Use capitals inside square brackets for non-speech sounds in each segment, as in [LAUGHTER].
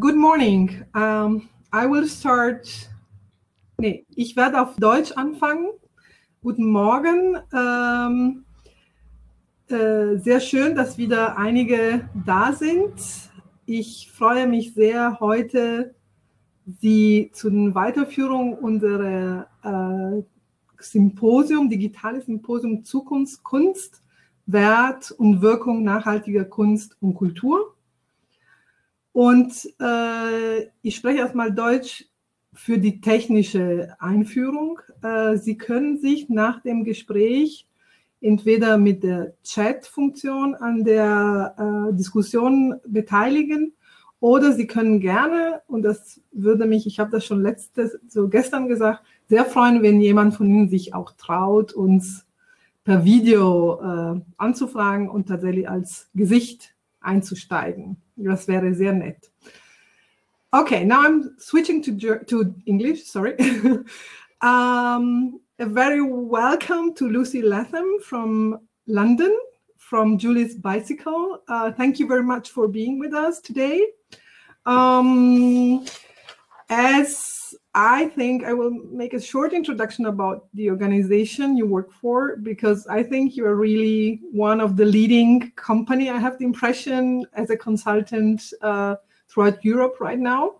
Good morning. Um, I will start. Nee, ich werde auf Deutsch anfangen. Guten Morgen. Ähm, äh, sehr schön, dass wieder einige da sind. Ich freue mich sehr, heute Sie zu den Weiterführung unserer äh, Symposium, digitales Symposium Zukunft, Kunst, Wert und Wirkung nachhaltiger Kunst und Kultur. Und äh, ich spreche erstmal Deutsch für die technische Einführung. Äh, Sie können sich nach dem Gespräch entweder mit der Chat-Funktion an der äh, Diskussion beteiligen oder Sie können gerne, und das würde mich, ich habe das schon letztes, so gestern gesagt, sehr freuen, wenn jemand von Ihnen sich auch traut, uns per Video äh, anzufragen und tatsächlich als Gesicht einzusteigen. Das wäre sehr nett. Okay, now I'm switching to, to English, sorry. [LAUGHS] um, a very welcome to Lucy Latham from London, from Julie's Bicycle. Uh, thank you very much for being with us today. Um, as I think I will make a short introduction about the organization you work for because I think you are really one of the leading company. I have the impression as a consultant uh, throughout Europe right now.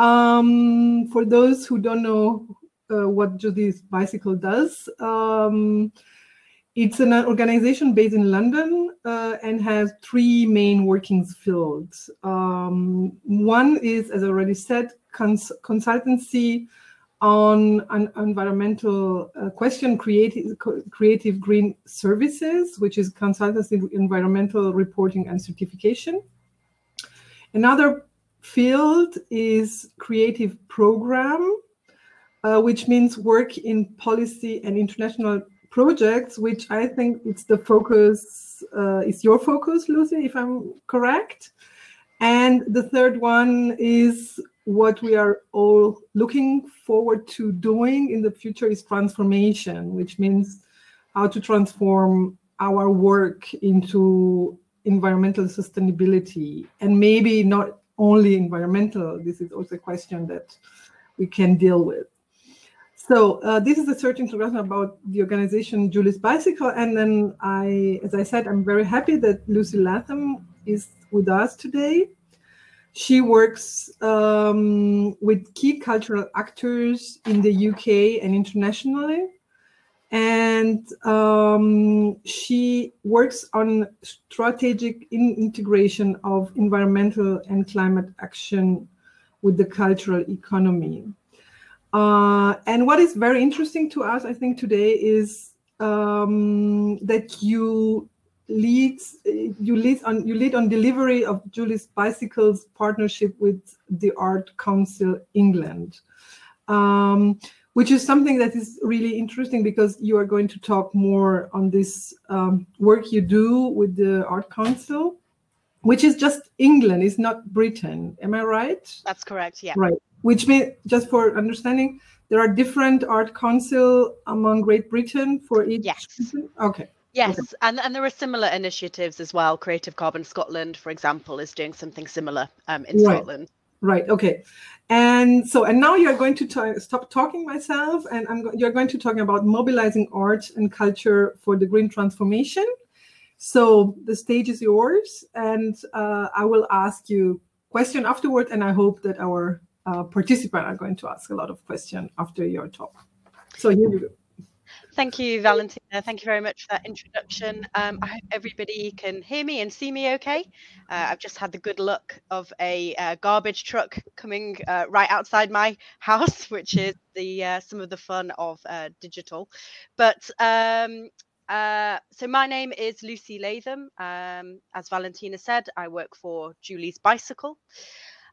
Um, for those who don't know uh, what Julie's Bicycle does, um, it's an organization based in London uh, and has three main working fields. Um, one is, as I already said, cons consultancy on an environmental uh, question, creative, creative green services, which is consultancy environmental reporting and certification. Another field is creative program, uh, which means work in policy and international projects, which I think it's the focus, uh, is your focus, Lucy, if I'm correct. And the third one is what we are all looking forward to doing in the future is transformation, which means how to transform our work into environmental sustainability and maybe not only environmental this is also a question that we can deal with so uh, this is a short introduction about the organization Julie's Bicycle. And then I, as I said, I'm very happy that Lucy Latham is with us today. She works um, with key cultural actors in the UK and internationally. And um, she works on strategic in integration of environmental and climate action with the cultural economy. Uh, and what is very interesting to us, I think, today is um, that you lead you lead on you lead on delivery of Julie's Bicycles partnership with the Art Council England, um, which is something that is really interesting because you are going to talk more on this um, work you do with the Art Council, which is just England, it's not Britain. Am I right? That's correct. Yeah. Right which means just for understanding, there are different art council among Great Britain for each. Yes. Okay. Yes, okay. and and there are similar initiatives as well. Creative Carbon Scotland, for example, is doing something similar um, in right. Scotland. Right. Okay. And so, and now you're going to stop talking myself, and I'm you're going to talk about mobilizing art and culture for the green transformation. So the stage is yours, and uh, I will ask you question afterward, and I hope that our uh, participants are going to ask a lot of questions after your talk. So here you go. Thank you, Valentina. Thank you very much for that introduction. Um, I hope everybody can hear me and see me okay. Uh, I've just had the good luck of a uh, garbage truck coming uh, right outside my house, [LAUGHS] which is the uh, some of the fun of uh, digital. But um, uh, so my name is Lucy Latham. Um, as Valentina said, I work for Julie's Bicycle.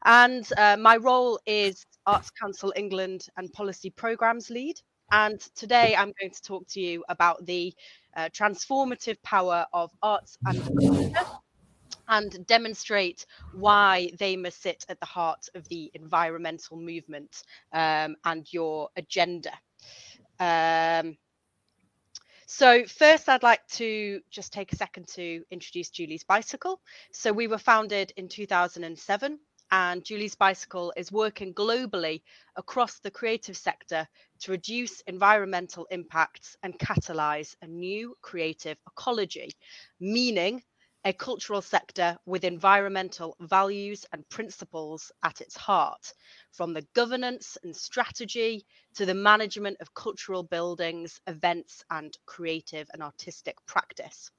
And uh, my role is Arts Council England and Policy Programmes Lead. And today I'm going to talk to you about the uh, transformative power of arts and culture and demonstrate why they must sit at the heart of the environmental movement um, and your agenda. Um, so first, I'd like to just take a second to introduce Julie's Bicycle. So we were founded in 2007 and Julie's Bicycle is working globally across the creative sector to reduce environmental impacts and catalyze a new creative ecology, meaning a cultural sector with environmental values and principles at its heart, from the governance and strategy to the management of cultural buildings, events, and creative and artistic practice.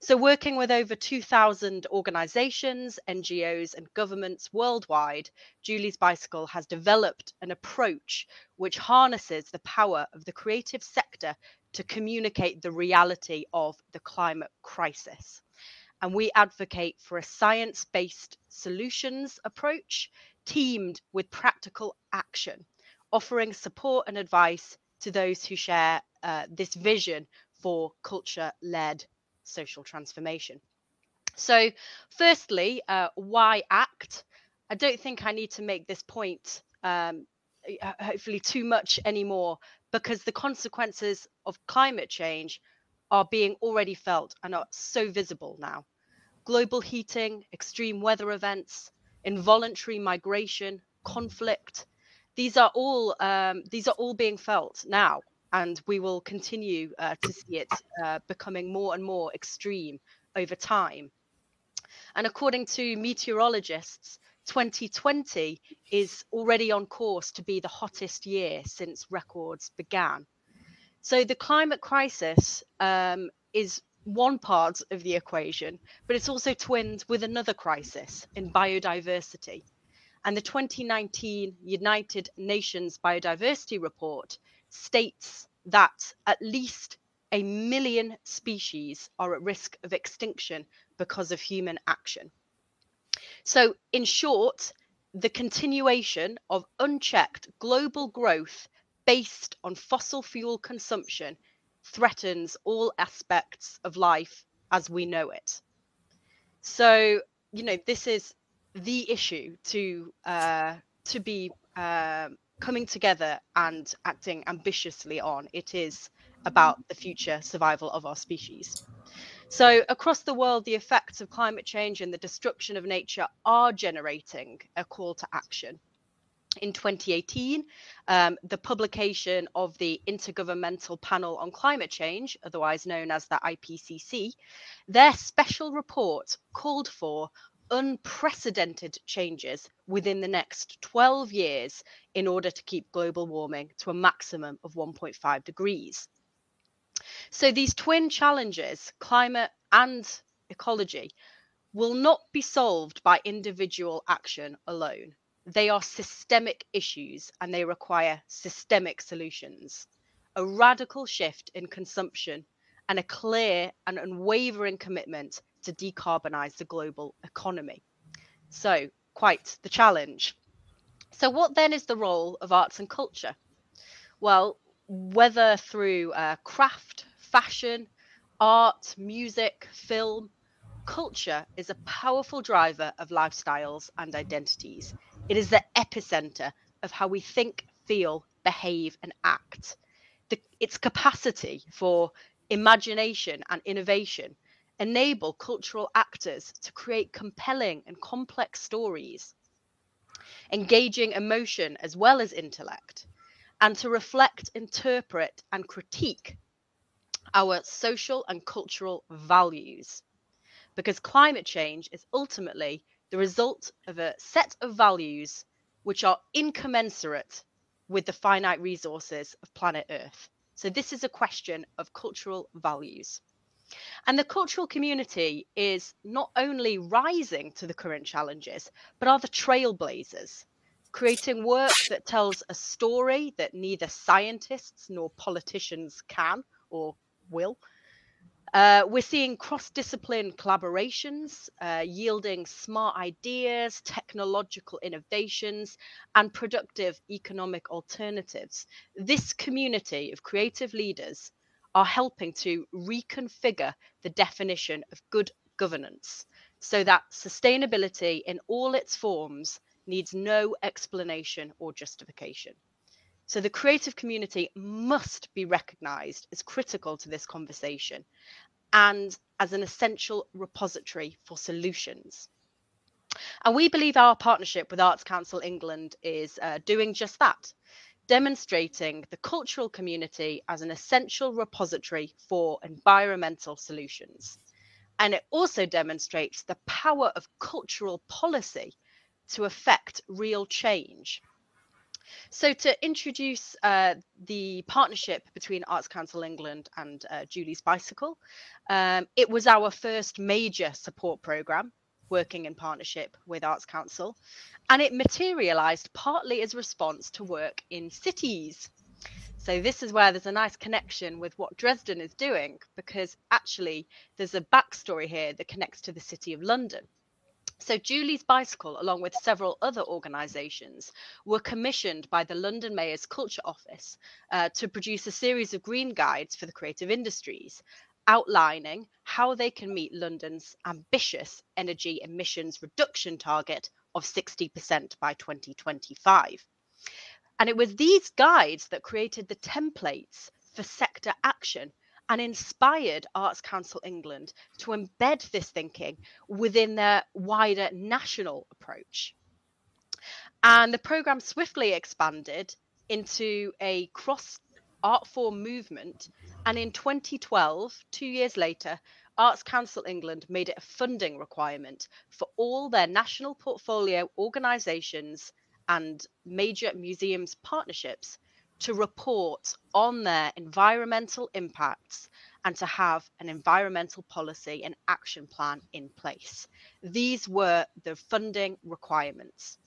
So, working with over 2,000 organizations, NGOs, and governments worldwide, Julie's Bicycle has developed an approach which harnesses the power of the creative sector to communicate the reality of the climate crisis. And we advocate for a science based solutions approach teamed with practical action, offering support and advice to those who share uh, this vision for culture led social transformation. So, firstly, uh, why act? I don't think I need to make this point um, hopefully too much anymore because the consequences of climate change are being already felt and are so visible now. Global heating, extreme weather events, involuntary migration, conflict, these are all um, these are all being felt now and we will continue uh, to see it uh, becoming more and more extreme over time. And according to meteorologists, 2020 is already on course to be the hottest year since records began. So the climate crisis um, is one part of the equation, but it's also twinned with another crisis in biodiversity. And the 2019 United Nations Biodiversity Report states that at least a million species are at risk of extinction because of human action. So, in short, the continuation of unchecked global growth based on fossil fuel consumption threatens all aspects of life as we know it. So, you know, this is the issue to uh, to be uh, coming together and acting ambitiously on. It is about the future survival of our species. So, across the world, the effects of climate change and the destruction of nature are generating a call to action. In 2018, um, the publication of the Intergovernmental Panel on Climate Change, otherwise known as the IPCC, their special report called for unprecedented changes within the next 12 years in order to keep global warming to a maximum of 1.5 degrees. So these twin challenges, climate and ecology, will not be solved by individual action alone. They are systemic issues and they require systemic solutions. A radical shift in consumption and a clear and unwavering commitment to decarbonize the global economy. So, quite the challenge. So, what then is the role of arts and culture? Well, whether through uh, craft, fashion, art, music, film, culture is a powerful driver of lifestyles and identities. It is the epicenter of how we think, feel, behave, and act. The, its capacity for imagination and innovation enable cultural actors to create compelling and complex stories, engaging emotion as well as intellect, and to reflect, interpret, and critique our social and cultural values. Because climate change is ultimately the result of a set of values which are incommensurate with the finite resources of planet Earth. So, this is a question of cultural values. And the cultural community is not only rising to the current challenges, but are the trailblazers, creating work that tells a story that neither scientists nor politicians can or will. Uh, we're seeing cross discipline collaborations uh, yielding smart ideas, technological innovations, and productive economic alternatives. This community of creative leaders are helping to reconfigure the definition of good governance so that sustainability in all its forms needs no explanation or justification. So the creative community must be recognized as critical to this conversation and as an essential repository for solutions. And we believe our partnership with Arts Council England is uh, doing just that, demonstrating the cultural community as an essential repository for environmental solutions. And it also demonstrates the power of cultural policy to affect real change. So, to introduce uh, the partnership between Arts Council England and uh, Julie's Bicycle, um, it was our first major support programme working in partnership with Arts Council, and it materialised partly as response to work in cities. So this is where there's a nice connection with what Dresden is doing, because actually there's a backstory here that connects to the City of London. So Julie's Bicycle, along with several other organisations, were commissioned by the London Mayor's Culture Office uh, to produce a series of green guides for the creative industries, outlining how they can meet London's ambitious energy emissions reduction target of 60% by 2025. And it was these guides that created the templates for sector action and inspired Arts Council England to embed this thinking within their wider national approach. And the programme swiftly expanded into a cross art form movement. And in 2012, two years later, Arts Council England made it a funding requirement for all their national portfolio organisations and major museums partnerships to report on their environmental impacts and to have an environmental policy and action plan in place. These were the funding requirements.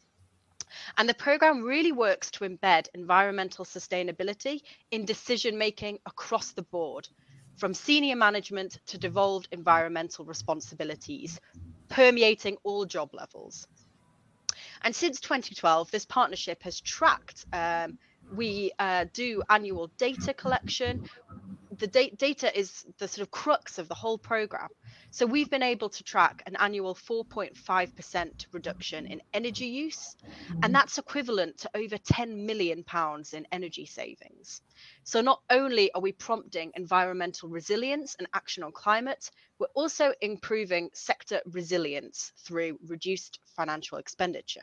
And the program really works to embed environmental sustainability in decision making across the board, from senior management to devolved environmental responsibilities, permeating all job levels. And since 2012, this partnership has tracked um, we uh, do annual data collection. The da- data is the sort of crux of the whole program. So we've been able to track an annual 4.5% reduction in energy use, and that's equivalent to over 10 million pounds in energy savings. So not only are we prompting environmental resilience and action on climate, we're also improving sector resilience through reduced financial expenditure.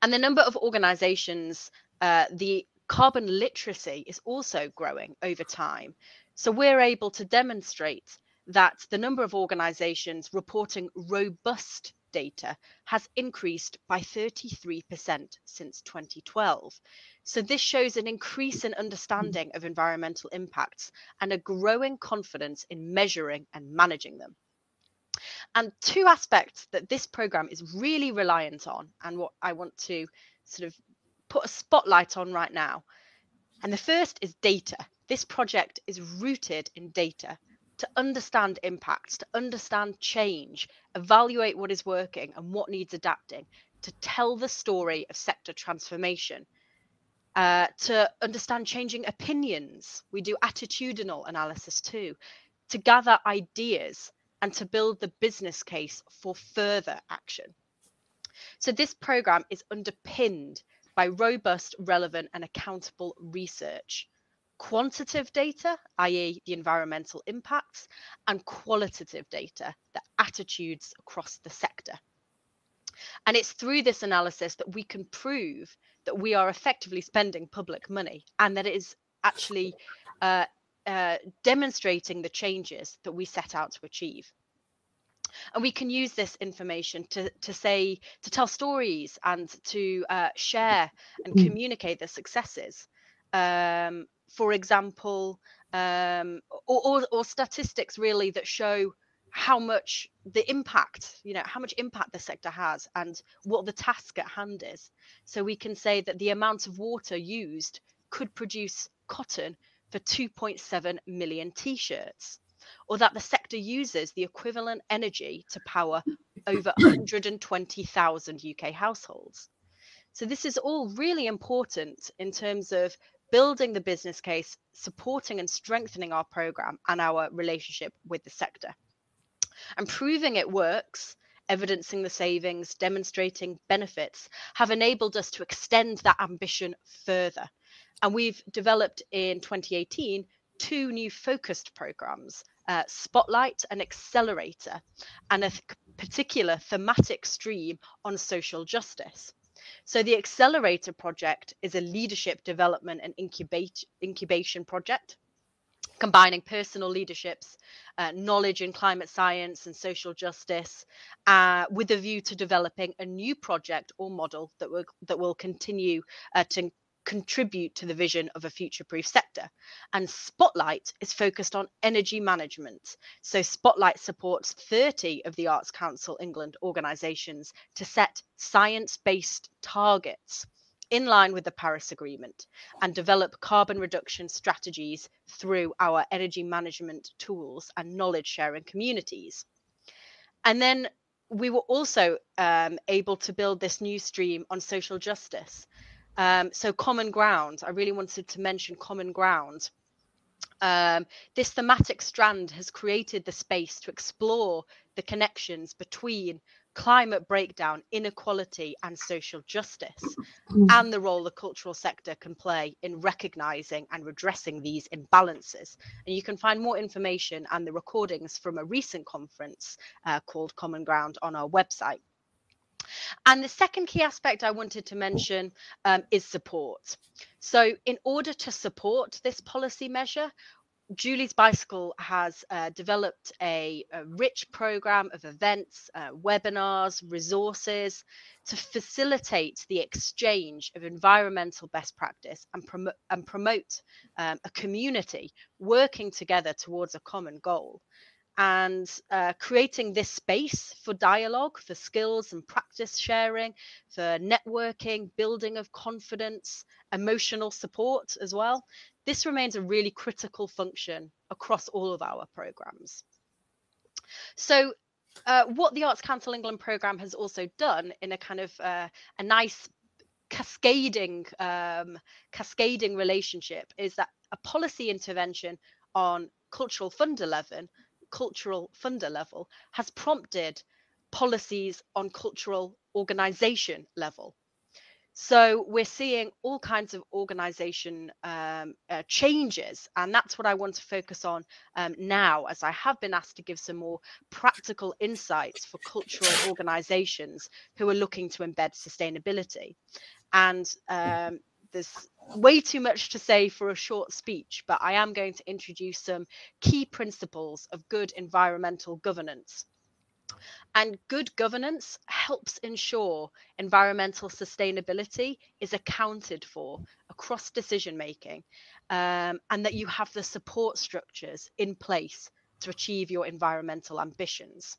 And the number of organizations uh, the carbon literacy is also growing over time. So we're able to demonstrate that the number of organizations reporting robust data has increased by 33% since 2012. So this shows an increase in understanding of environmental impacts and a growing confidence in measuring and managing them. And two aspects that this program is really reliant on, and what I want to sort of put a spotlight on right now. And the first is data. This project is rooted in data to understand impacts, to understand change, evaluate what is working and what needs adapting, to tell the story of sector transformation, uh, to understand changing opinions. We do attitudinal analysis too, to gather ideas and to build the business case for further action. So this program is underpinned by robust, relevant, and accountable research. Quantitative data, i.e., the environmental impacts, and qualitative data, the attitudes across the sector. And it's through this analysis that we can prove that we are effectively spending public money and that it is actually uh, uh, demonstrating the changes that we set out to achieve and we can use this information to to say to tell stories and to uh, share and mm. communicate the successes. Um, for example um, or, or, or statistics really that show how much the impact you know how much impact the sector has and what the task at hand is. So we can say that the amount of water used could produce cotton for 2.7 million t-shirts or that the sector uses the equivalent energy to power over [COUGHS] 120,000 UK households. So, this is all really important in terms of building the business case, supporting and strengthening our program and our relationship with the sector. And proving it works, evidencing the savings, demonstrating benefits, have enabled us to extend that ambition further. And we've developed in 2018 two new focused programs uh, Spotlight and Accelerator, and a particular thematic stream on social justice. So the Accelerator project is a leadership development and incubate, incubation project combining personal leaderships, uh, knowledge in climate science and social justice, uh, with a view to developing a new project or model that will that will continue uh, to contribute to the vision of a future proof sector. And Spotlight is focused on energy management. So, Spotlight supports 30 of the Arts Council England organisations to set science based targets in line with the Paris Agreement and develop carbon reduction strategies through our energy management tools and knowledge sharing communities. And then we were also um, able to build this new stream on social justice. Um, so, Common Ground, I really wanted to mention Common Ground. Um, this thematic strand has created the space to explore the connections between climate breakdown, inequality, and social justice, mm. and the role the cultural sector can play in recognizing and redressing these imbalances. And you can find more information and the recordings from a recent conference uh, called Common Ground on our website. And the second key aspect I wanted to mention um, is support. So, in order to support this policy measure, Julie's Bicycle has uh, developed a, a, rich program of events, uh, webinars, resources to facilitate the exchange of environmental best practice and, prom- and promote um, a community working together towards a common goal. And uh, creating this space for dialogue, for skills and practice sharing, for networking, building of confidence, emotional support as well this remains a really critical function across all of our programs. So uh, what the Arts Council England program has also done in a kind of uh, a nice cascading um, cascading relationship is that a policy intervention on cultural fund level cultural funder level has prompted policies on cultural organization level so we're seeing all kinds of organization um, uh, changes, and that's what I want to focus on um, now, as I have been asked to give some more practical insights for cultural organizations who are looking to embed sustainability. And um, there's way too much to say for a short speech, but I am going to introduce some key principles of good environmental governance. And good governance helps ensure environmental sustainability is accounted for across decision making um, and that you have the support structures in place to achieve your environmental ambitions.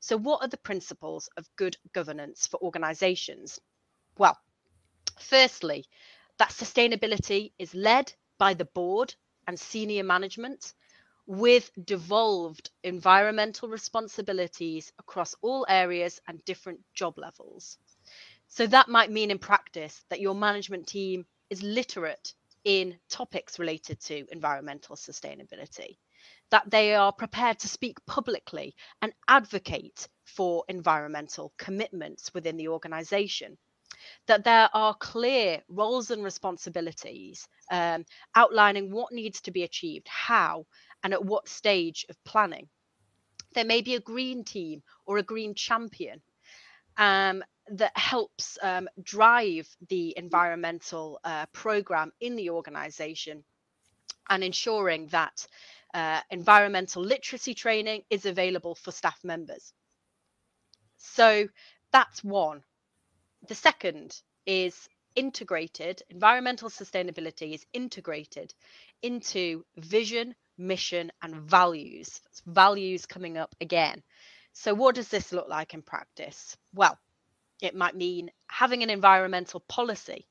So, what are the principles of good governance for organizations? Well, firstly, that sustainability is led by the board and senior management with devolved environmental responsibilities across all areas and different job levels. So that might mean in practice that your management team is literate in topics related to environmental sustainability, that they are prepared to speak publicly and advocate for environmental commitments within the organization, that there are clear roles and responsibilities um, outlining what needs to be achieved, how, and at what stage of planning. There may be a green team or a green champion um, that helps um, drive the environmental uh, program in the organization and ensuring that uh, environmental literacy training is available for staff members. So that's one. The second is integrated, environmental sustainability is integrated into vision, mission, and values. Values coming up again. So, what does this look like in practice? Well, it might mean having an environmental policy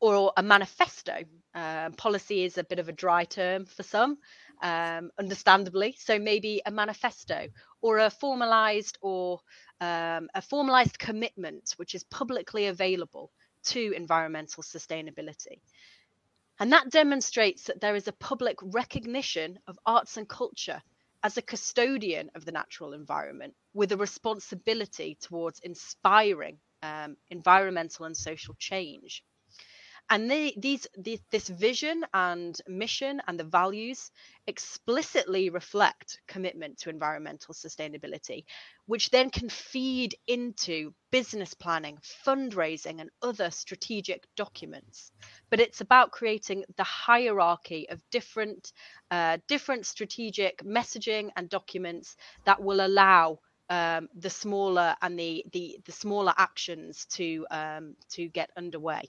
or a manifesto. Uh, policy is a bit of a dry term for some, um, understandably. So maybe a manifesto or a formalized or um, a formalized commitment, which is publicly available to environmental sustainability. And that demonstrates that there is a public recognition of arts and culture as a custodian of the natural environment with a responsibility towards inspiring um, environmental and social change. And they, these, the, this vision and mission and the values explicitly reflect commitment to environmental sustainability, which then can feed into business planning, fundraising, and other strategic documents. But it's about creating the hierarchy of different, uh, different strategic messaging and documents that will allow um, the smaller and the, the the smaller actions to um, to get underway.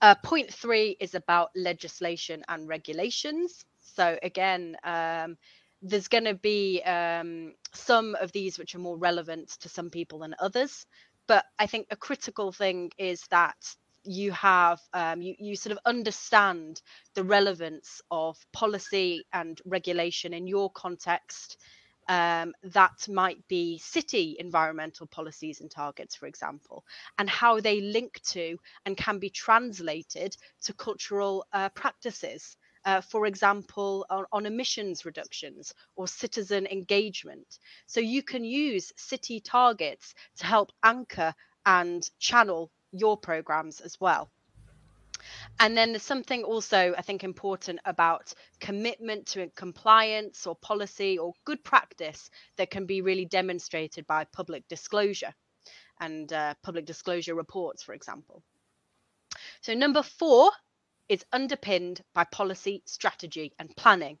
Uh, point three is about legislation and regulations. So again, um, there's going to be um, some of these which are more relevant to some people than others. But I think a critical thing is that you have um, you, you sort of understand the relevance of policy and regulation in your context um, that might be city environmental policies and targets, for example, and how they link to and can be translated to cultural uh, practices. Uh, for example, on, on, emissions reductions or citizen engagement. So you can use city targets to help anchor and channel your programs as well. And then there's something also, I think, important about commitment to compliance or policy or good practice that can be really demonstrated by public disclosure and uh, public disclosure reports, for example. So, number four is underpinned by policy, strategy, and planning.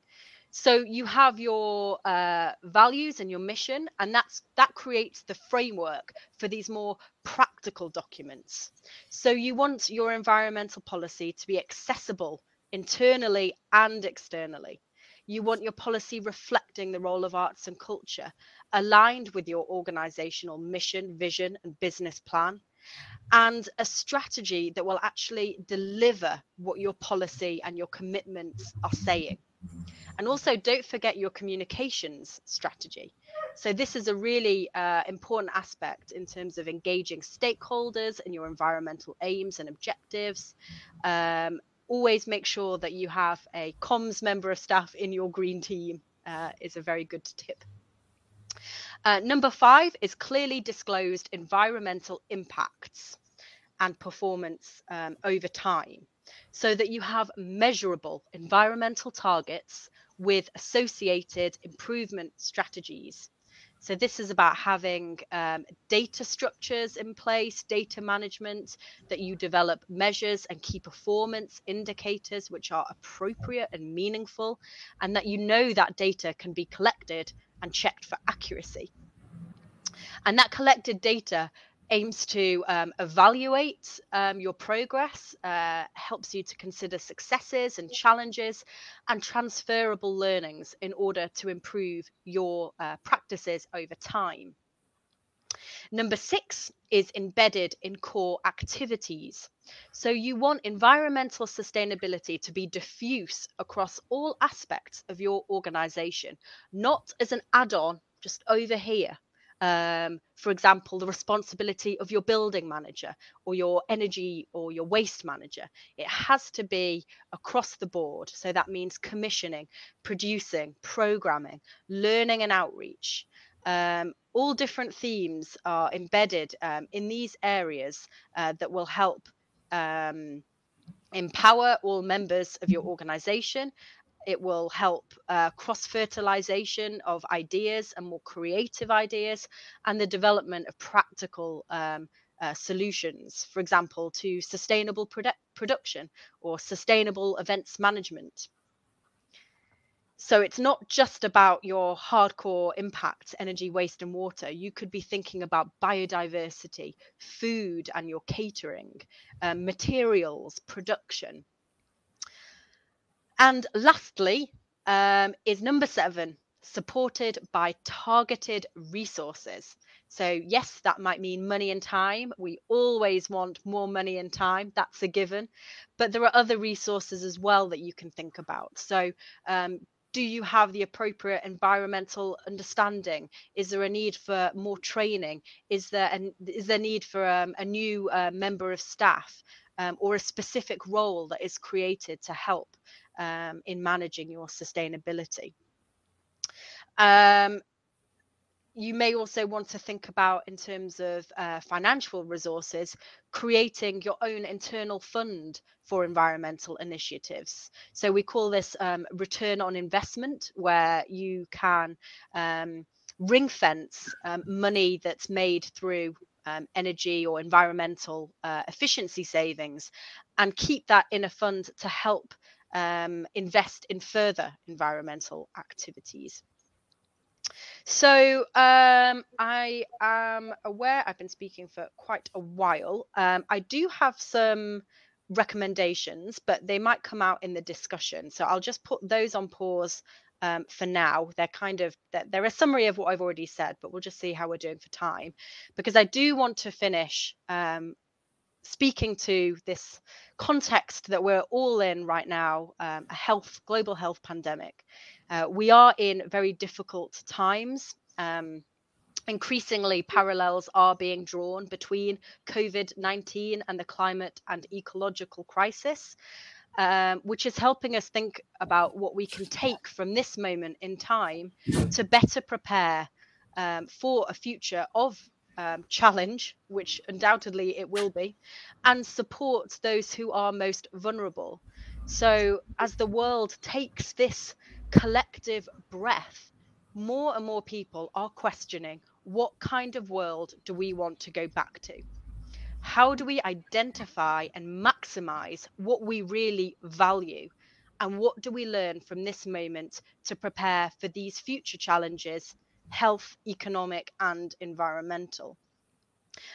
So you have your uh, values and your mission, and that's that creates the framework for these more practical documents. So you want your environmental policy to be accessible internally and externally. You want your policy reflecting the role of arts and culture, aligned with your organizational mission, vision, and business plan, and a strategy that will actually deliver what your policy and your commitments are saying. And also, don't forget your communications strategy. So, this is a really uh, important aspect in terms of engaging stakeholders and your environmental aims and objectives. Um, always make sure that you have a comms member of staff in your green team, uh, is a very good tip. Uh, number five is clearly disclosed environmental impacts and performance um, over time so that you have measurable environmental targets with associated improvement strategies. So, this is about having um, data structures in place, data management, that you develop measures and key performance indicators which are appropriate and meaningful, and that you know that data can be collected and checked for accuracy. And that collected data aims to um, evaluate um, your progress, uh, helps you to consider successes and challenges and transferable learnings in order to improve your uh, practices over time. Number six is embedded in core activities. So you want environmental sustainability to be diffuse across all aspects of your organization, not as an add on just over here um, for example, the responsibility of your building manager or your energy or your waste manager. It has to be across the board. So that means commissioning, producing, programming, learning and outreach. Um, all different themes are embedded um, in these areas uh, that will help um, empower all members of your organization it will help uh, cross fertilization of ideas and more creative ideas and the development of practical um, uh, solutions, for example, to sustainable produ- production or sustainable events management. So it's not just about your hardcore impacts, energy, waste, and water. You could be thinking about biodiversity, food and your catering, um, materials, production. And lastly, um, is number seven, supported by targeted resources. So, yes, that might mean money and time. We always want more money and time, that's a given. But there are other resources as well that you can think about. So, um, do you have the appropriate environmental understanding? Is there a need for more training? Is there an, is there need for um, a new uh, member of staff um, or a specific role that is created to help um, in managing your sustainability. Um, you may also want to think about in terms of uh, financial resources creating your own internal fund for environmental initiatives so we call this um, return on investment where you can um, ring fence um, money that's made through um, energy or environmental uh, efficiency savings and keep that in a fund to help um, invest in further environmental activities. So um, I am aware I've been speaking for quite a while. Um, I do have some recommendations, but they might come out in the discussion. So I'll just put those on pause um, for now. They're kind of they're a summary of what I've already said, but we'll just see how we're doing for time because I do want to finish um, speaking to this context that we're all in right now um, a health global health pandemic uh, we are in very difficult times. Um, increasingly parallels are being drawn between covid-19 and the climate and ecological crisis um, which is helping us think about what we can take from this moment in time to better prepare um, for a future of um, challenge, which undoubtedly it will be, and support those who are most vulnerable. So, as the world takes this collective breath, more and more people are questioning what kind of world do we want to go back to? How do we identify and maximize what we really value? And what do we learn from this moment to prepare for these future challenges health, economic, and environmental.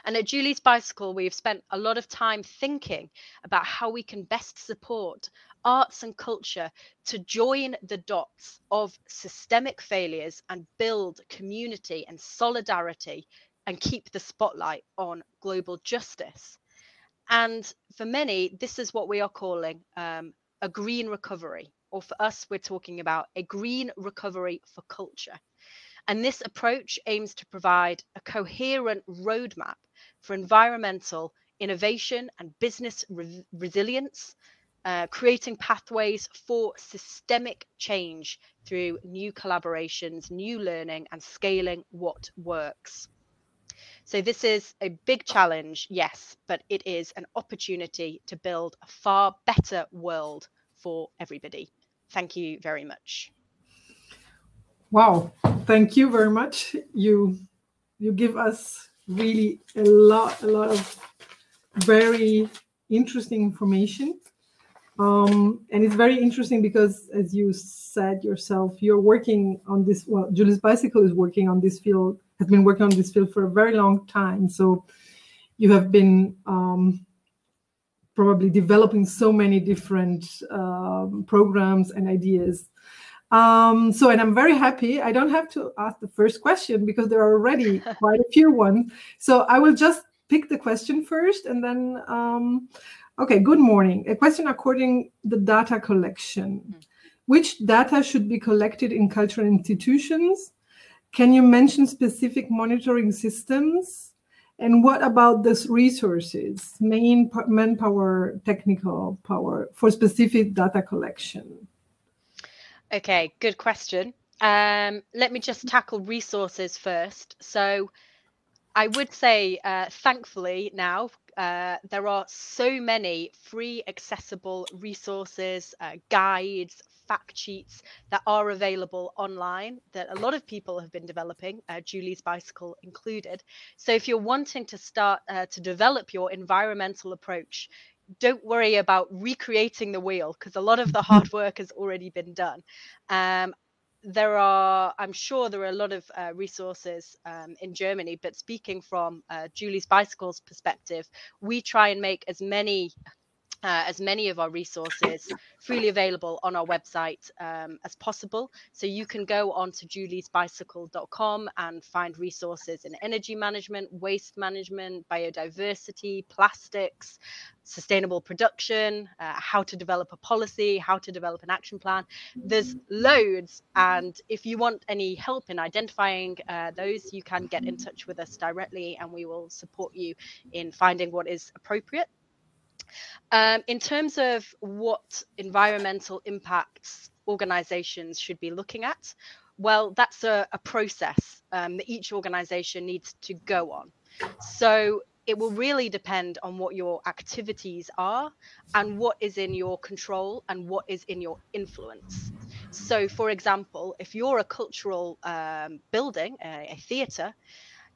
And at Julie's Bicycle, we've spent a lot of time thinking about how we can best support arts and culture to join the dots of systemic failures and build community and solidarity and keep the spotlight on global justice. And for many, this is what we are calling um, a green recovery, or for us, we're talking about a green recovery for culture. And this approach aims to provide a coherent roadmap for environmental innovation and business re- resilience, uh, creating pathways for systemic change through new collaborations, new learning, and scaling what works. So, this is a big challenge, yes, but it is an opportunity to build a far better world for everybody. Thank you very much. Wow, thank you very much. You you give us really a lot a lot of very interesting information. Um, and it's very interesting because, as you said yourself, you're working on this. Well, Julie's Bicycle is working on this field, has been working on this field for a very long time. So you have been um, probably developing so many different um, programs and ideas um, so, and I'm very happy. I don't have to ask the first question because there are already [LAUGHS] quite a few ones. So I will just pick the question first and then, um, okay, good morning. A question according the data collection. Mm-hmm. Which data should be collected in cultural institutions? Can you mention specific monitoring systems? And what about the resources, main manpower, technical power for specific data collection? Okay, good question. Um, let me just tackle resources first. So, I would say, uh, thankfully, now uh, there are so many free, accessible resources, uh, guides, fact sheets that are available online that a lot of people have been developing, uh, Julie's Bicycle included. So, if you're wanting to start uh, to develop your environmental approach, don't worry about recreating the wheel because a lot of the [LAUGHS] hard work has already been done. Um, there are, I'm sure there are a lot of uh, resources um, in Germany, but speaking from uh, Julie's Bicycles perspective, we try and make as many uh, as many of our resources freely available on our website um, as possible. So you can go on to juliesbicycle.com and find resources in energy management, waste management, biodiversity, plastics, sustainable production, uh, how to develop a policy, how to develop an action plan. There's loads. And if you want any help in identifying uh, those, you can get in touch with us directly and we will support you in finding what is appropriate. Um, in terms of what environmental impacts organizations should be looking at, well, that's a, a process um, that each organization needs to go on. So it will really depend on what your activities are and what is in your control and what is in your influence. So, for example, if you're a cultural um, building, a, a theatre,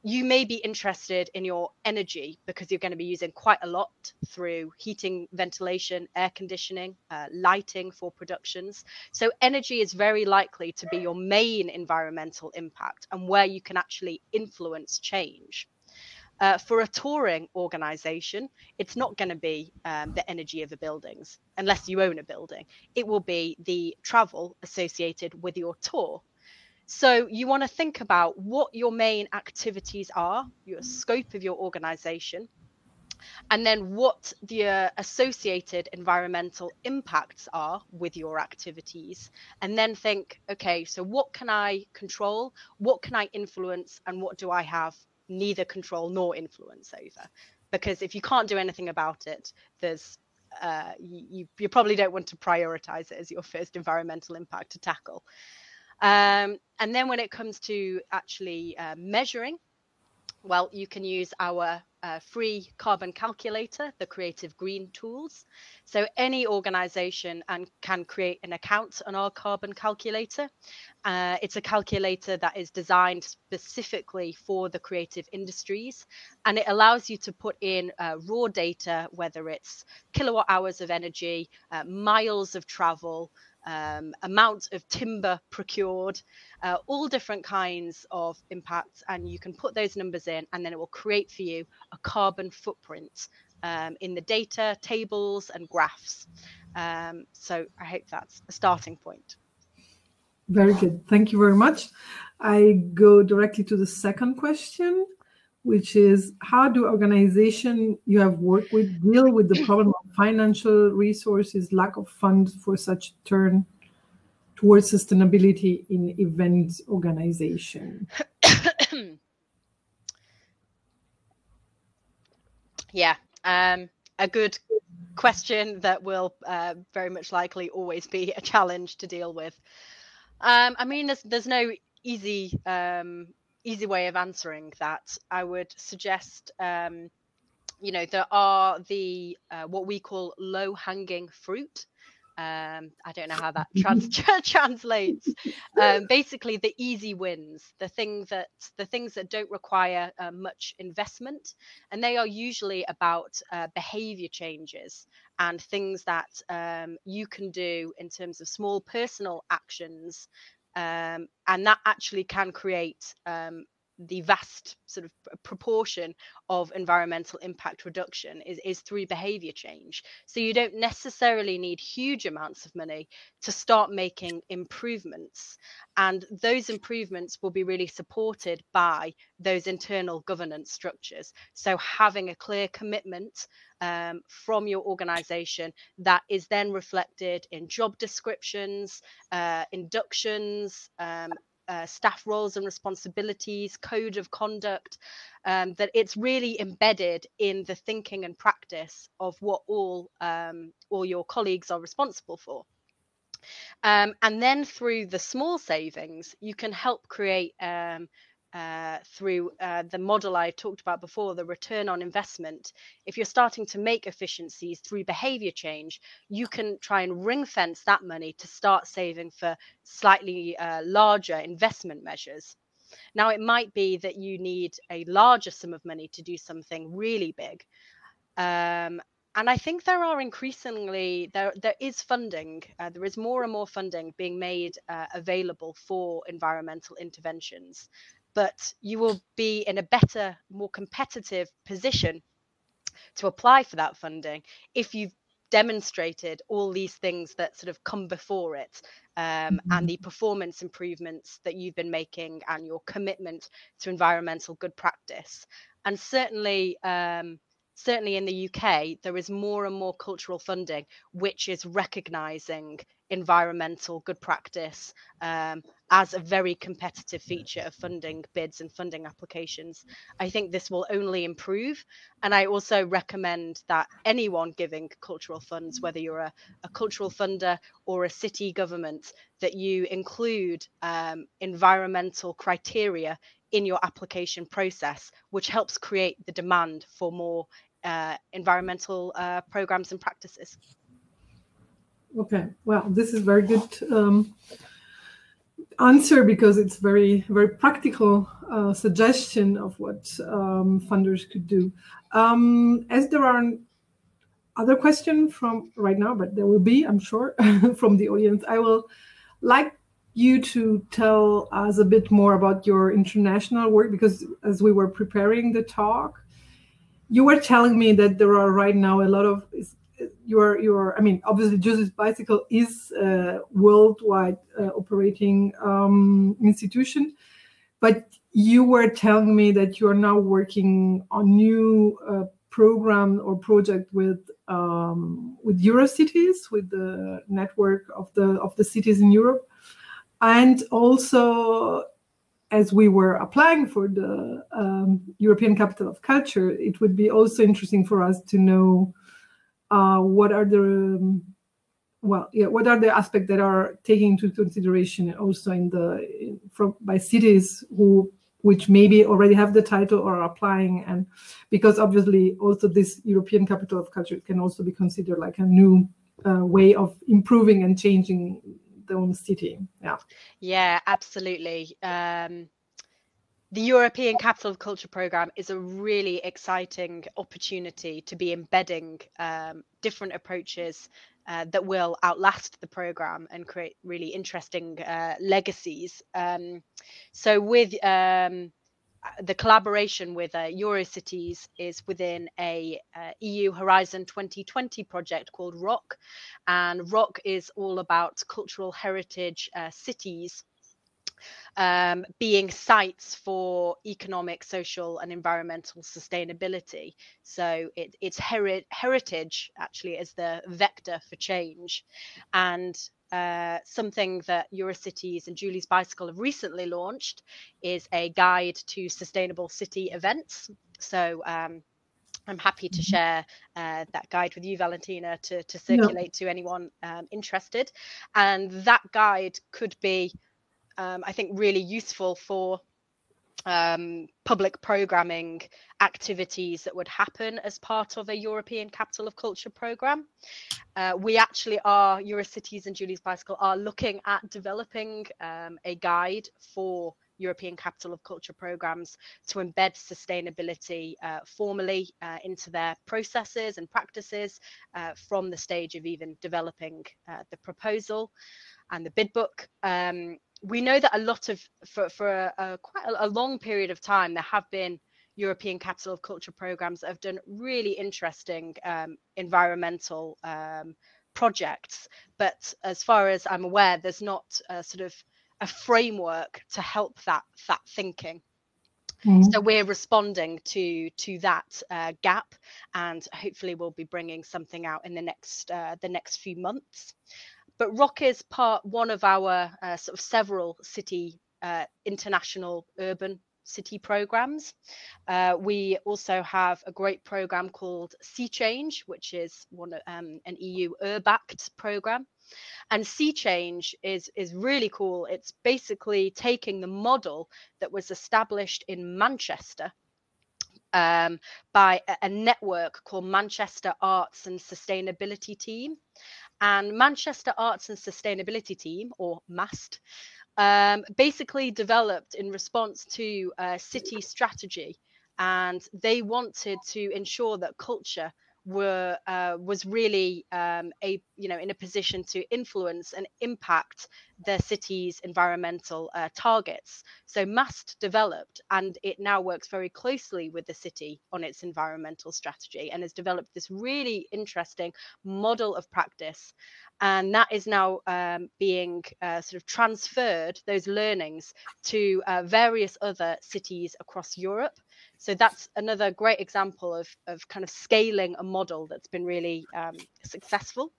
you may be interested in your energy because you're going to be using quite a lot through heating, ventilation, air conditioning, uh, lighting for productions. So, energy is very likely to be your main environmental impact and where you can actually influence change. Uh, for a touring organization, it's not going to be um, the energy of the buildings unless you own a building. It will be the travel associated with your tour. So you want to think about what your main activities are, your scope of your organization, and then what the uh, associated environmental impacts are with your activities. And then think, okay, so what can I control? What can I influence? And what do I have neither control nor influence over? Because if you can't do anything about it, there's uh, you, you probably don't want to prioritize it as your first environmental impact to tackle. Um, and then when it comes to actually uh, measuring, well, you can use our uh, free carbon calculator, the Creative Green tools. So any organization and can create an account on our carbon calculator. Uh, it's a calculator that is designed specifically for the creative industries, and it allows you to put in uh, raw data, whether it's kilowatt hours of energy, uh, miles of travel, um, amount of timber procured, uh, all different kinds of impacts. And you can put those numbers in, and then it will create for you a carbon footprint um, in the data, tables, and graphs. Um, so I hope that's a starting point. Very good. Thank you very much. I go directly to the second question which is how do organization you have worked with deal with the problem financial resources, lack of funds for such turn towards sustainability in event organization? [COUGHS] yeah, um, a good question that will uh, very much likely always be a challenge to deal with. Um, I mean, there's there's no easy um, easy way of answering that, I would suggest, um, you know, there are the uh, what we call low hanging fruit. Um, I don't know how that trans- [LAUGHS] [LAUGHS] translates. Um, basically, the easy wins, the thing that the things that don't require uh, much investment, and they are usually about uh, behavior changes and things that um, you can do in terms of small personal actions um, and that actually can create um, the vast sort of proportion of environmental impact reduction is, is through behavior change. So you don't necessarily need huge amounts of money to start making improvements. And those improvements will be really supported by those internal governance structures. So having a clear commitment um, from your organization that is then reflected in job descriptions, uh, inductions, um, uh, staff roles and responsibilities, code of conduct, um, that it's really embedded in the thinking and practice of what all um, all your colleagues are responsible for. Um, and then through the small savings, you can help create um, uh, through uh, the model I talked about before, the return on investment, if you're starting to make efficiencies through behavior change, you can try and ring fence that money to start saving for slightly uh, larger investment measures. Now, it might be that you need a larger sum of money to do something really big. Um, and I think there are increasingly there there is funding. Uh, there is more and more funding being made uh, available for environmental interventions but you will be in a better, more competitive position to apply for that funding if you've demonstrated all these things that sort of come before it um, and the mm-hmm. performance improvements that you've been making and your commitment to environmental good practice. And certainly, um, certainly in the UK, there is more and more cultural funding which is recognizing environmental good practice um, as a very competitive feature of funding bids and funding applications. I think this will only improve. And I also recommend that anyone giving cultural funds, whether you're a, a cultural funder or a city government, that you include um, environmental criteria in your application process, which helps create the demand for more uh, environmental uh, programs and practices. Okay, well, this is very good um, answer because it's very, very practical uh, suggestion of what um, funders could do. Um, as there are other questions from right now, but there will be, I'm sure, [LAUGHS] from the audience, I will like you to tell us a bit more about your international work because as we were preparing the talk, you were telling me that there are right now a lot of your your I mean obviously Julie's Bicycle is a worldwide uh, operating um, institution, but you were telling me that you are now working on new uh, program or project with um, with Eurocities, with the network of the of the cities in Europe, and also as we were applying for the um, European Capital of Culture, it would be also interesting for us to know uh, what are the um, well, yeah, what are the aspects that are taken into consideration also in the in, from by cities who which maybe already have the title or are applying and because obviously also this European Capital of Culture can also be considered like a new uh, way of improving and changing own city. Yeah. Yeah, absolutely. Um, the European Capital of Culture program is a really exciting opportunity to be embedding um, different approaches uh, that will outlast the program and create really interesting uh, legacies. Um, so, with um, the collaboration with uh, Eurocities is within a uh, EU Horizon 2020 project called ROCK, and ROCK is all about cultural heritage uh, cities um, being sites for economic, social, and environmental sustainability. So it, it's heri- heritage actually as the vector for change. And uh, something that Eurocities and Julie's Bicycle have recently launched is a guide to sustainable city events. So um, I'm happy to mm-hmm. share uh, that guide with you, Valentina, to, to circulate to anyone um, interested. And that guide could be um, I think really useful for um, public programming activities that would happen as part of a European Capital of Culture program. Uh, we actually are, Eurocities and Julie's Bicycle are looking at developing um, a guide for European Capital of Culture programs to embed sustainability uh, formally uh, into their processes and practices uh, from the stage of even developing uh, the proposal and the bid book. Um, we know that a lot of for for a, a quite a, a, long period of time there have been European Capital of Culture programs that have done really interesting um, environmental um, projects. But as far as I'm aware, there's not a sort of a framework to help that that thinking. Mm-hmm. So we're responding to to that uh, gap, and hopefully we'll be bringing something out in the next uh, the next few months but Rock is part one of our uh, sort of several city uh, international urban city programs. Uh, we also have a great program called C-Change, which is one um, an EU URBACT program. And C-Change is is really cool. It's basically taking the model that was established in Manchester um, by a, a, network called Manchester Arts and Sustainability Team. And Manchester Arts and Sustainability Team, or MAST, um, basically developed in response to a city strategy. And they wanted to ensure that culture were uh, was really um, a you know in a position to influence and impact the city's environmental uh, targets. So MAST developed, and it now works very closely with the city on its environmental strategy, and has developed this really interesting model of practice, and that is now um, being uh, sort of transferred those learnings to uh, various other cities across Europe so that's another great example of, of kind of scaling a model that's been really um, successful.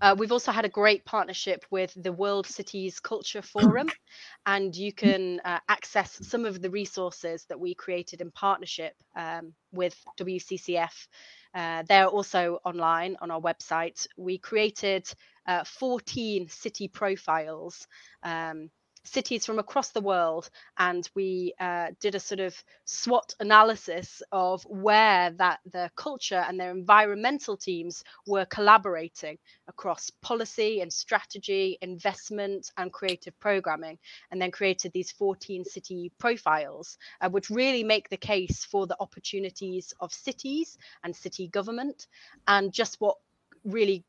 Uh, we've also had a great partnership with the World Cities Culture Forum, [COUGHS] and you can uh, access some of the resources that we created in partnership um, with WCCF. Uh, they're also online on our website. We created uh, 14 city profiles um, cities from across the world and we uh, did a sort of SWOT analysis of where that the culture and their environmental teams were collaborating across policy and strategy, investment and creative programming, and then created these 14 city profiles, uh, which really make the case for the opportunities of cities and city government and just what really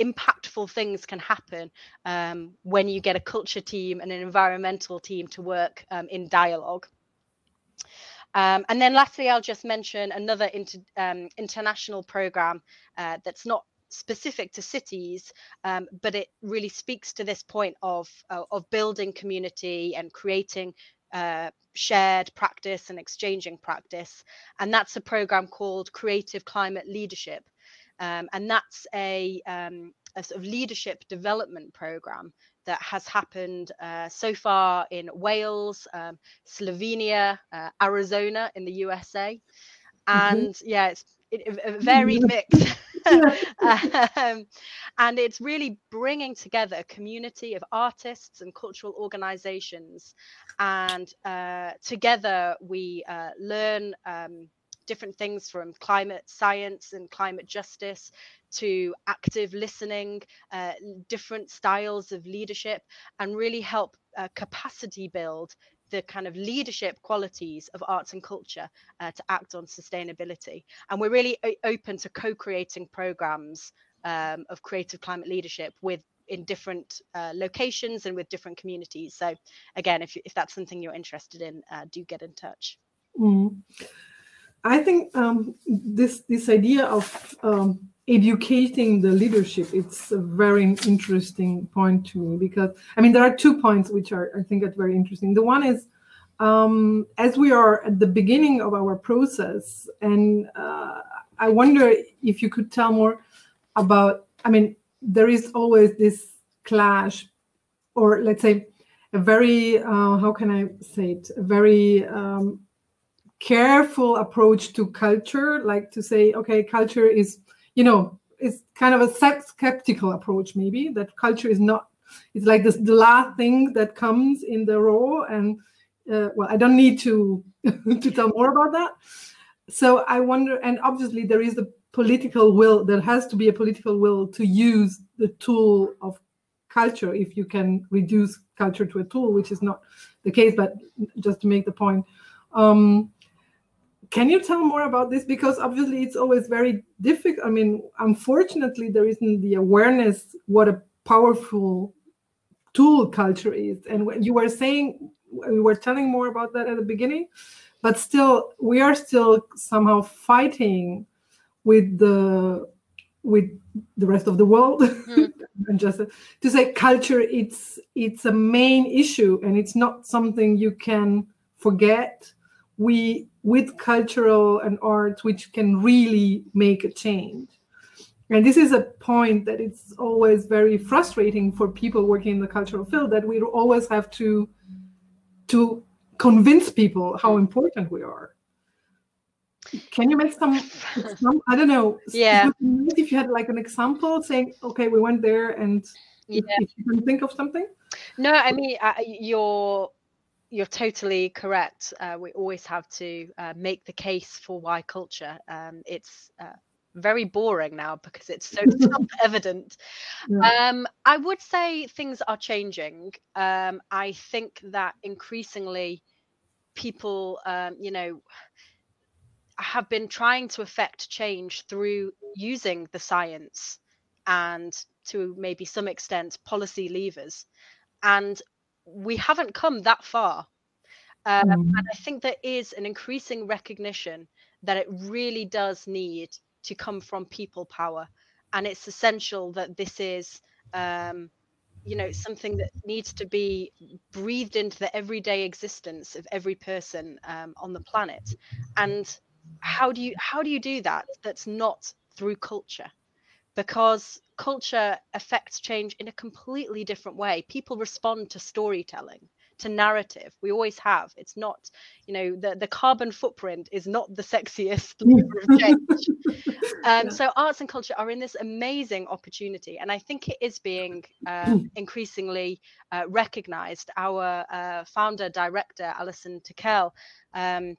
impactful things can happen um, when you get a culture team and an environmental team to work um, in dialogue. Um, and then lastly, I'll just mention another inter, um, international program uh, that's not specific to cities, um, but it really speaks to this point of, uh, of building community and creating uh, shared practice and exchanging practice. And that's a program called Creative Climate Leadership. Um, and that's a, um, a, sort of leadership development program that has happened uh, so far in Wales, um, Slovenia, uh, Arizona in the USA. Mm-hmm. And mm-hmm. yeah, it's it, a very [LAUGHS] mix. [LAUGHS] um, and it's really bringing together a community of artists and cultural organizations. And uh, together we uh, learn um, different things from climate science and climate justice to active listening, uh, different styles of leadership, and really help uh, capacity build the kind of leadership qualities of arts and culture uh, to act on sustainability. And we're really open to co creating programs um, of creative climate leadership with in different uh, locations and with different communities. So again, if, if that's something you're interested in, uh, do get in touch. Mm. I think um, this this idea of um, educating the leadership it's a very interesting point to me because I mean there are two points which are I think are very interesting. The one is um, as we are at the beginning of our process, and uh, I wonder if you could tell more about. I mean, there is always this clash, or let's say a very uh, how can I say it? A very um, careful approach to culture, like to say, okay, culture is, you know, it's kind of a skeptical approach, maybe that culture is not, it's like this, the last thing that comes in the raw. And uh, well, I don't need to [LAUGHS] to tell more about that. So I wonder, and obviously there is a political will. There has to be a political will to use the tool of culture if you can reduce culture to a tool, which is not the case. But just to make the point. Um, can you tell more about this? Because obviously it's always very difficult. I mean, unfortunately, there isn't the awareness what a powerful tool culture is. And when you were saying, we were telling more about that at the beginning, but still, we are still somehow fighting with the with the rest of the world mm. [LAUGHS] and just to say culture it's it's a main issue and it's not something you can forget we with cultural and art which can really make a change. And this is a point that it's always very frustrating for people working in the cultural field that we always have to to convince people how important we are. Can you make some, some i don't know. [LAUGHS] Yeah. If you had like an example saying okay we went there and yeah. if you can think of something? No i mean uh, you're you're totally correct. Uh, we always have to uh, make the case for why culture. Um, it's uh, very boring now because it's so [LAUGHS] self-evident. Yeah. Um, I would say things are changing. Um, I think that increasingly people, um, you know, have been trying to affect change through using the science and to maybe some extent policy levers. And we haven't come that far. Um, mm. And I think there is an increasing recognition that it really does need to come from people power. And it's essential that this is um, you know something that needs to be breathed into the everyday existence of every person um, on the planet and how do you how do you do that that's not through culture because culture affects change in a completely different way. People respond to storytelling to narrative. We always have. It's not you know the, the carbon footprint is not the sexiest [LAUGHS] of change. Um, so arts and culture are in this amazing opportunity and i think it is being um, increasingly uh, recognized. Our uh, founder director alison Tickell um,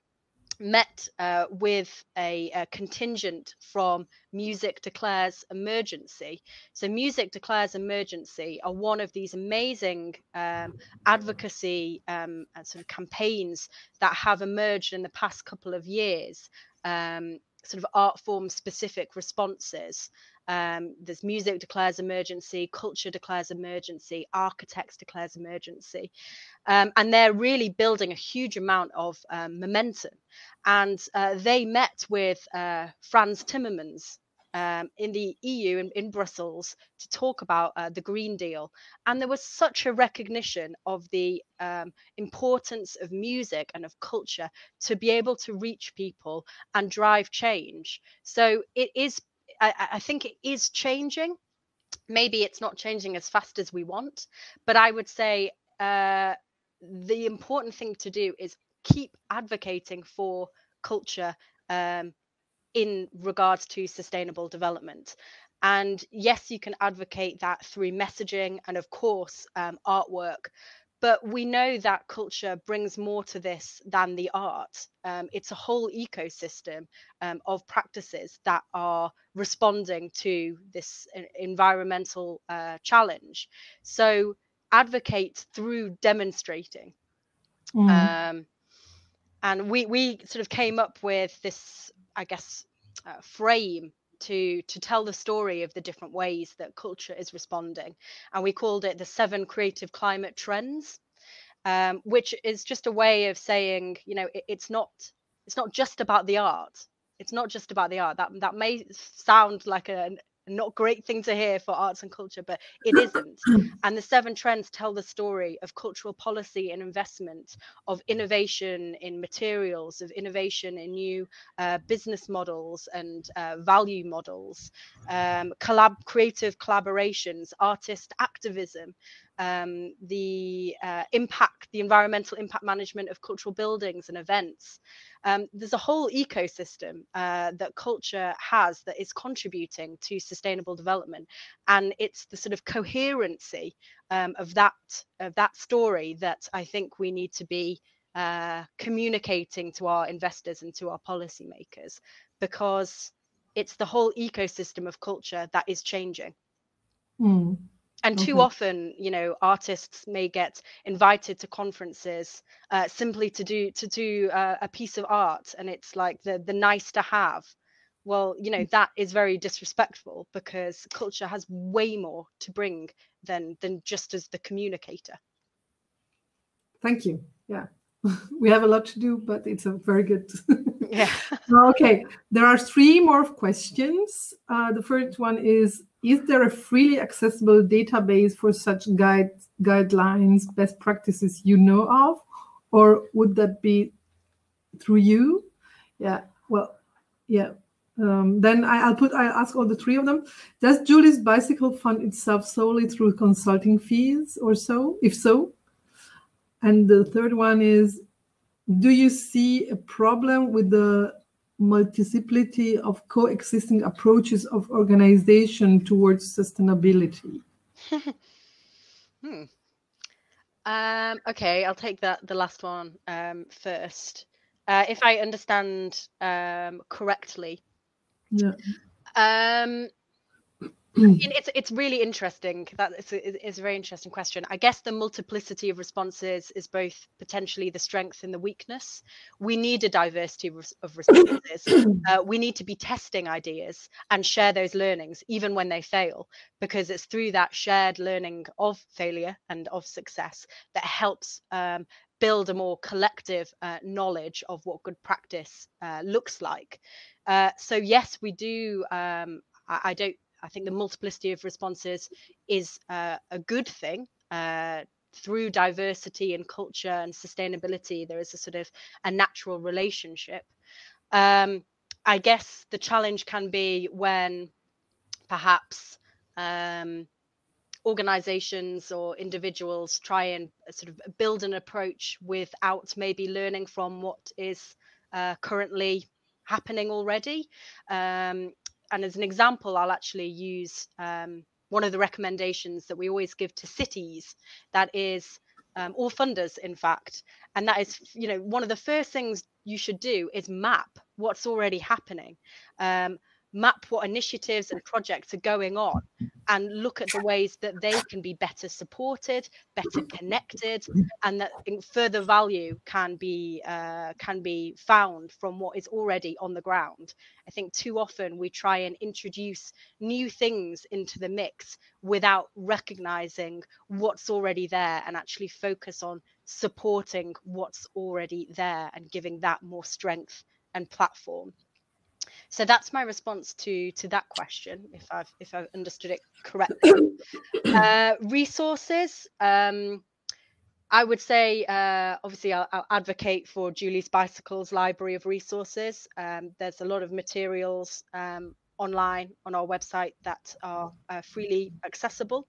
met uh, with a, a, contingent from Music Declares Emergency. So, Music Declares Emergency are one of these amazing um, advocacy um, sort of campaigns that have emerged in the past couple of years. Um, sort of art form specific responses um, there's music declares emergency, culture declares emergency, architects declares emergency. Um, and they're really building a huge amount of um, momentum. And uh, they met with uh, Frans Timmermans um, in the EU in, in, Brussels to talk about uh, the Green Deal. And there was such a recognition of the um, importance of music and of culture to be able to reach people and drive change. So it is I, I think it is changing. Maybe it's not changing as fast as we want, but I would say uh, the important thing to do is keep advocating for culture um, in regards to sustainable development. And yes, you can advocate that through messaging and, of course, um, artwork but we know that culture brings more to this than the art. Um, it's a whole ecosystem um, of practices that are responding to this environmental uh, challenge. So advocate through demonstrating. Mm. Um, and we we sort of came up with this, I guess, uh, frame to to tell the story of the different ways that culture is responding. And we called it the seven creative climate trends um, which is just a way of saying you know it, it's not it's not just about the art. It's not just about the art. That that may sound like a, not great thing to hear for arts and culture, but it isn't. [CLEARS THROAT] and the seven trends tell the story of cultural policy and investment, of innovation in materials, of innovation in new uh, business models and uh, value models, um, collab, creative collaborations, artist activism, um, the uh, impact, the environmental impact management of cultural buildings and events. Um, there's a whole ecosystem uh, that culture has that is contributing to sustainable development, and it's the sort of coherency um, of that of that story that I think we need to be uh, communicating to our investors and to our policymakers, because it's the whole ecosystem of culture that is changing. Mm and too mm-hmm. often you know artists may get invited to conferences uh, simply to do to do uh, a piece of art and it's like the the nice to have. Well you know mm. that is very disrespectful because culture has way more to bring than than just as the communicator. Thank you. Yeah. [LAUGHS] We have a lot to do but it's a very good [LAUGHS] yeah. [LAUGHS] Okay. There are three more questions. Uh, the first one is is there a freely accessible database for such guide, guidelines, best practices you know of? Or would that be through you? Yeah, well, yeah. Um, then I, will put, I'll ask all the three of them. Does Julie's Bicycle fund itself solely through consulting fees or so? If so? And the third one is, do you see a problem with the multiplicity of coexisting approaches of organization towards sustainability? [LAUGHS] hmm. um, okay, I'll take that the last one um, first. Uh, if I understand um, correctly, yeah. Um, it's it's really interesting. That is a, it's a very interesting question. I guess the multiplicity of responses is both potentially the strength and the weakness. We need a diversity of [COUGHS] responses. uh, we need to be testing ideas and share those learnings, even when they fail, because it's through that shared learning of failure and of success that helps um, build a more collective uh, knowledge of what good practice uh, looks like. Uh, so yes, we do. Um, I, I don't I think the multiplicity of responses is uh, a good thing. Uh, through diversity and culture and sustainability, there is a sort of a natural relationship. Um, I guess the challenge can be when perhaps um, organizations or individuals try and sort of build an approach without maybe learning from what is uh, currently happening already. Um, and as an example, I'll actually use um, one of the recommendations that we always give to cities that is um, or funders in fact. And that is you know one of the first things you should do is map what's already happening. Um, map what initiatives and projects are going on and look at the ways that they can be better supported better connected and that further value can be uh, can be found from what is already on the ground. I think too often we try and introduce new things into the mix without recognizing what's already there and actually focus on supporting what's already there and giving that more strength and platform so that's my response to to that question, if I've if I've understood it correctly. [COUGHS] uh, resources. Um, I would say, uh, obviously, I'll, I'll, advocate for Julie's Bicycles library of resources. Um, there's a lot of materials um, online on our website that are uh, freely accessible.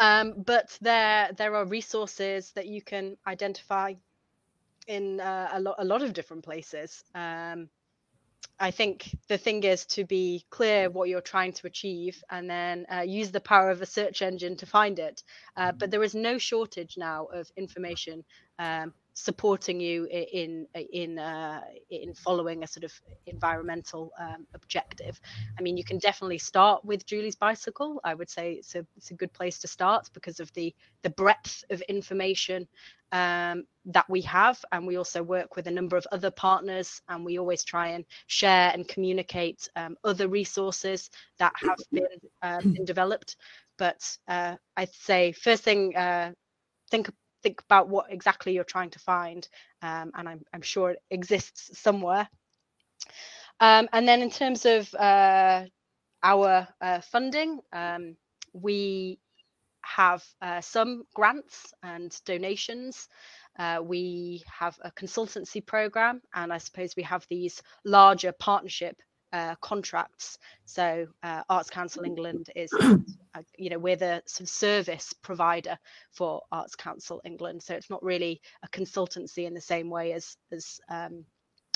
Um, but there, there are resources that you can identify in uh, a, lot, a lot of different places. I think the thing is to be clear what you're trying to achieve and then uh, use the power of a search engine to find it. Uh, but there is no shortage now of information um, supporting you in in uh, in following a sort of environmental um, objective. I mean, you can definitely start with Julie's bicycle. I would say it's a it's a good place to start because of the the breadth of information um, that we have, and we also work with a number of other partners, and we always try and share and communicate um, other resources that have [COUGHS] been, uh, been developed. But uh, I'd say first thing, uh, think think about what exactly you're trying to find, um, and I'm, I'm sure it exists somewhere. Um, and then in terms of uh, our uh, funding, um, we have uh, some grants and donations. Uh, we have a consultancy program, and I suppose we have these larger partnership uh, contracts. So uh, Arts Council England is, [CLEARS THROAT] uh, you know, we're the sort of service provider for Arts Council England. So it's not really a consultancy in the same way as as um,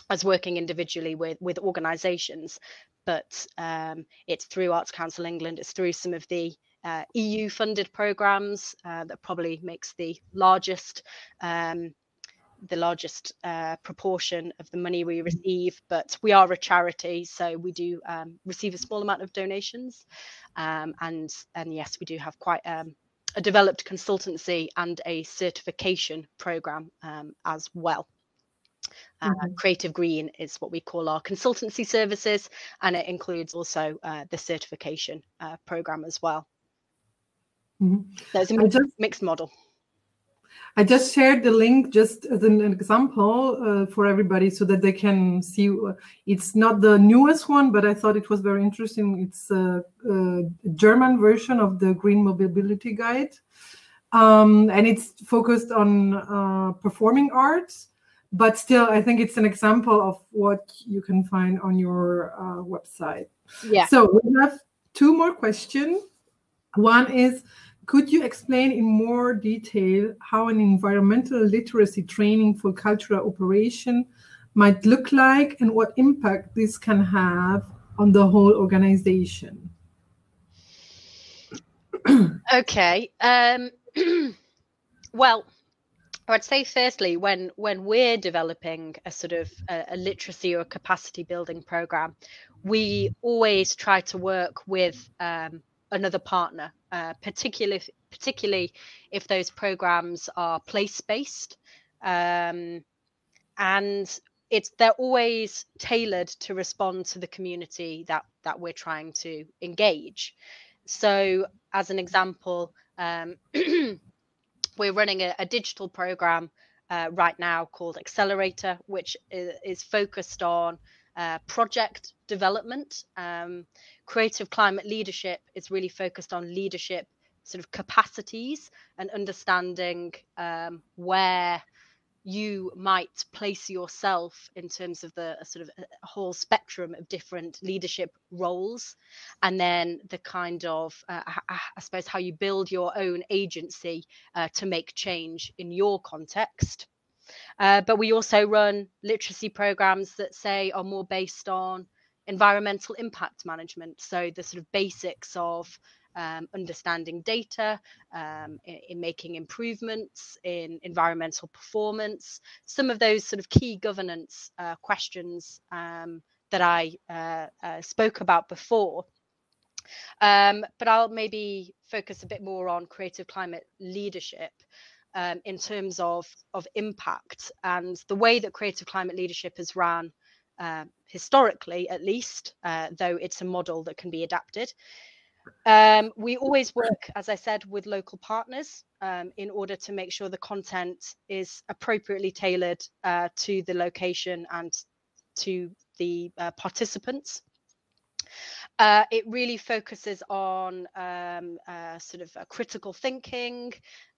as working individually with with organisations, but um, it's through Arts Council England. It's through some of the uh, EU funded programs uh, that probably makes the largest um, the largest uh, proportion of the money we mm-hmm. receive, but we are a charity, so we do um, receive a small amount of donations, um, and and yes, we do have quite um, a developed consultancy and a certification program um, as well. Uh, mm-hmm. Creative Green is what we call our consultancy services, and it includes also uh, the certification uh, program as well. Mm-hmm. So it's a mixed, just, mixed model. I just shared the link just as an, example uh, for everybody so that they can see. Uh, it's not the newest one, but I thought it was very interesting. It's a, a German version of the Green Mobility Guide. Um, and it's focused on uh, performing arts. But still, I think it's an example of what you can find on your uh, website. Yeah. So we have two more questions. One is, could you explain in more detail how an environmental literacy training for cultural operation might look like and what impact this can have on the whole organization? [CLEARS THROAT] okay. Um, [CLEARS THROAT] well, I'd say firstly, when when we're developing a sort of a, a literacy or capacity building program, we always try to work with um, another partner, uh, particularly particularly if those programs are place based, um, and it's they're always tailored to respond to the community that that we're trying to engage. So, as an example, um, [CLEARS THROAT] we're running a, a digital program uh, right now called Accelerator, which is, is focused on uh, project development. Um, creative climate leadership is really focused on leadership sort of capacities and understanding um, where you might place yourself in terms of the sort of whole spectrum of different leadership roles and then the kind of uh, i suppose how you build your own agency uh, to make change in your context uh, but we also run literacy programs that say are more based on environmental impact management so the sort of basics of um, understanding data, um, in, in, making improvements in environmental performance, some of those sort of key governance uh, questions um, that I uh, uh, spoke about before. Um, but I'll maybe focus a bit more on creative climate leadership. Um, in terms of of impact and the way that creative climate leadership has ran uh, historically, at least, uh, though it's a model that can be adapted, um, we always work, as I said, with local partners um, in order to make sure the content is appropriately tailored uh, to the location and to the uh, participants. Uh, it really focuses on um, uh, sort of critical thinking,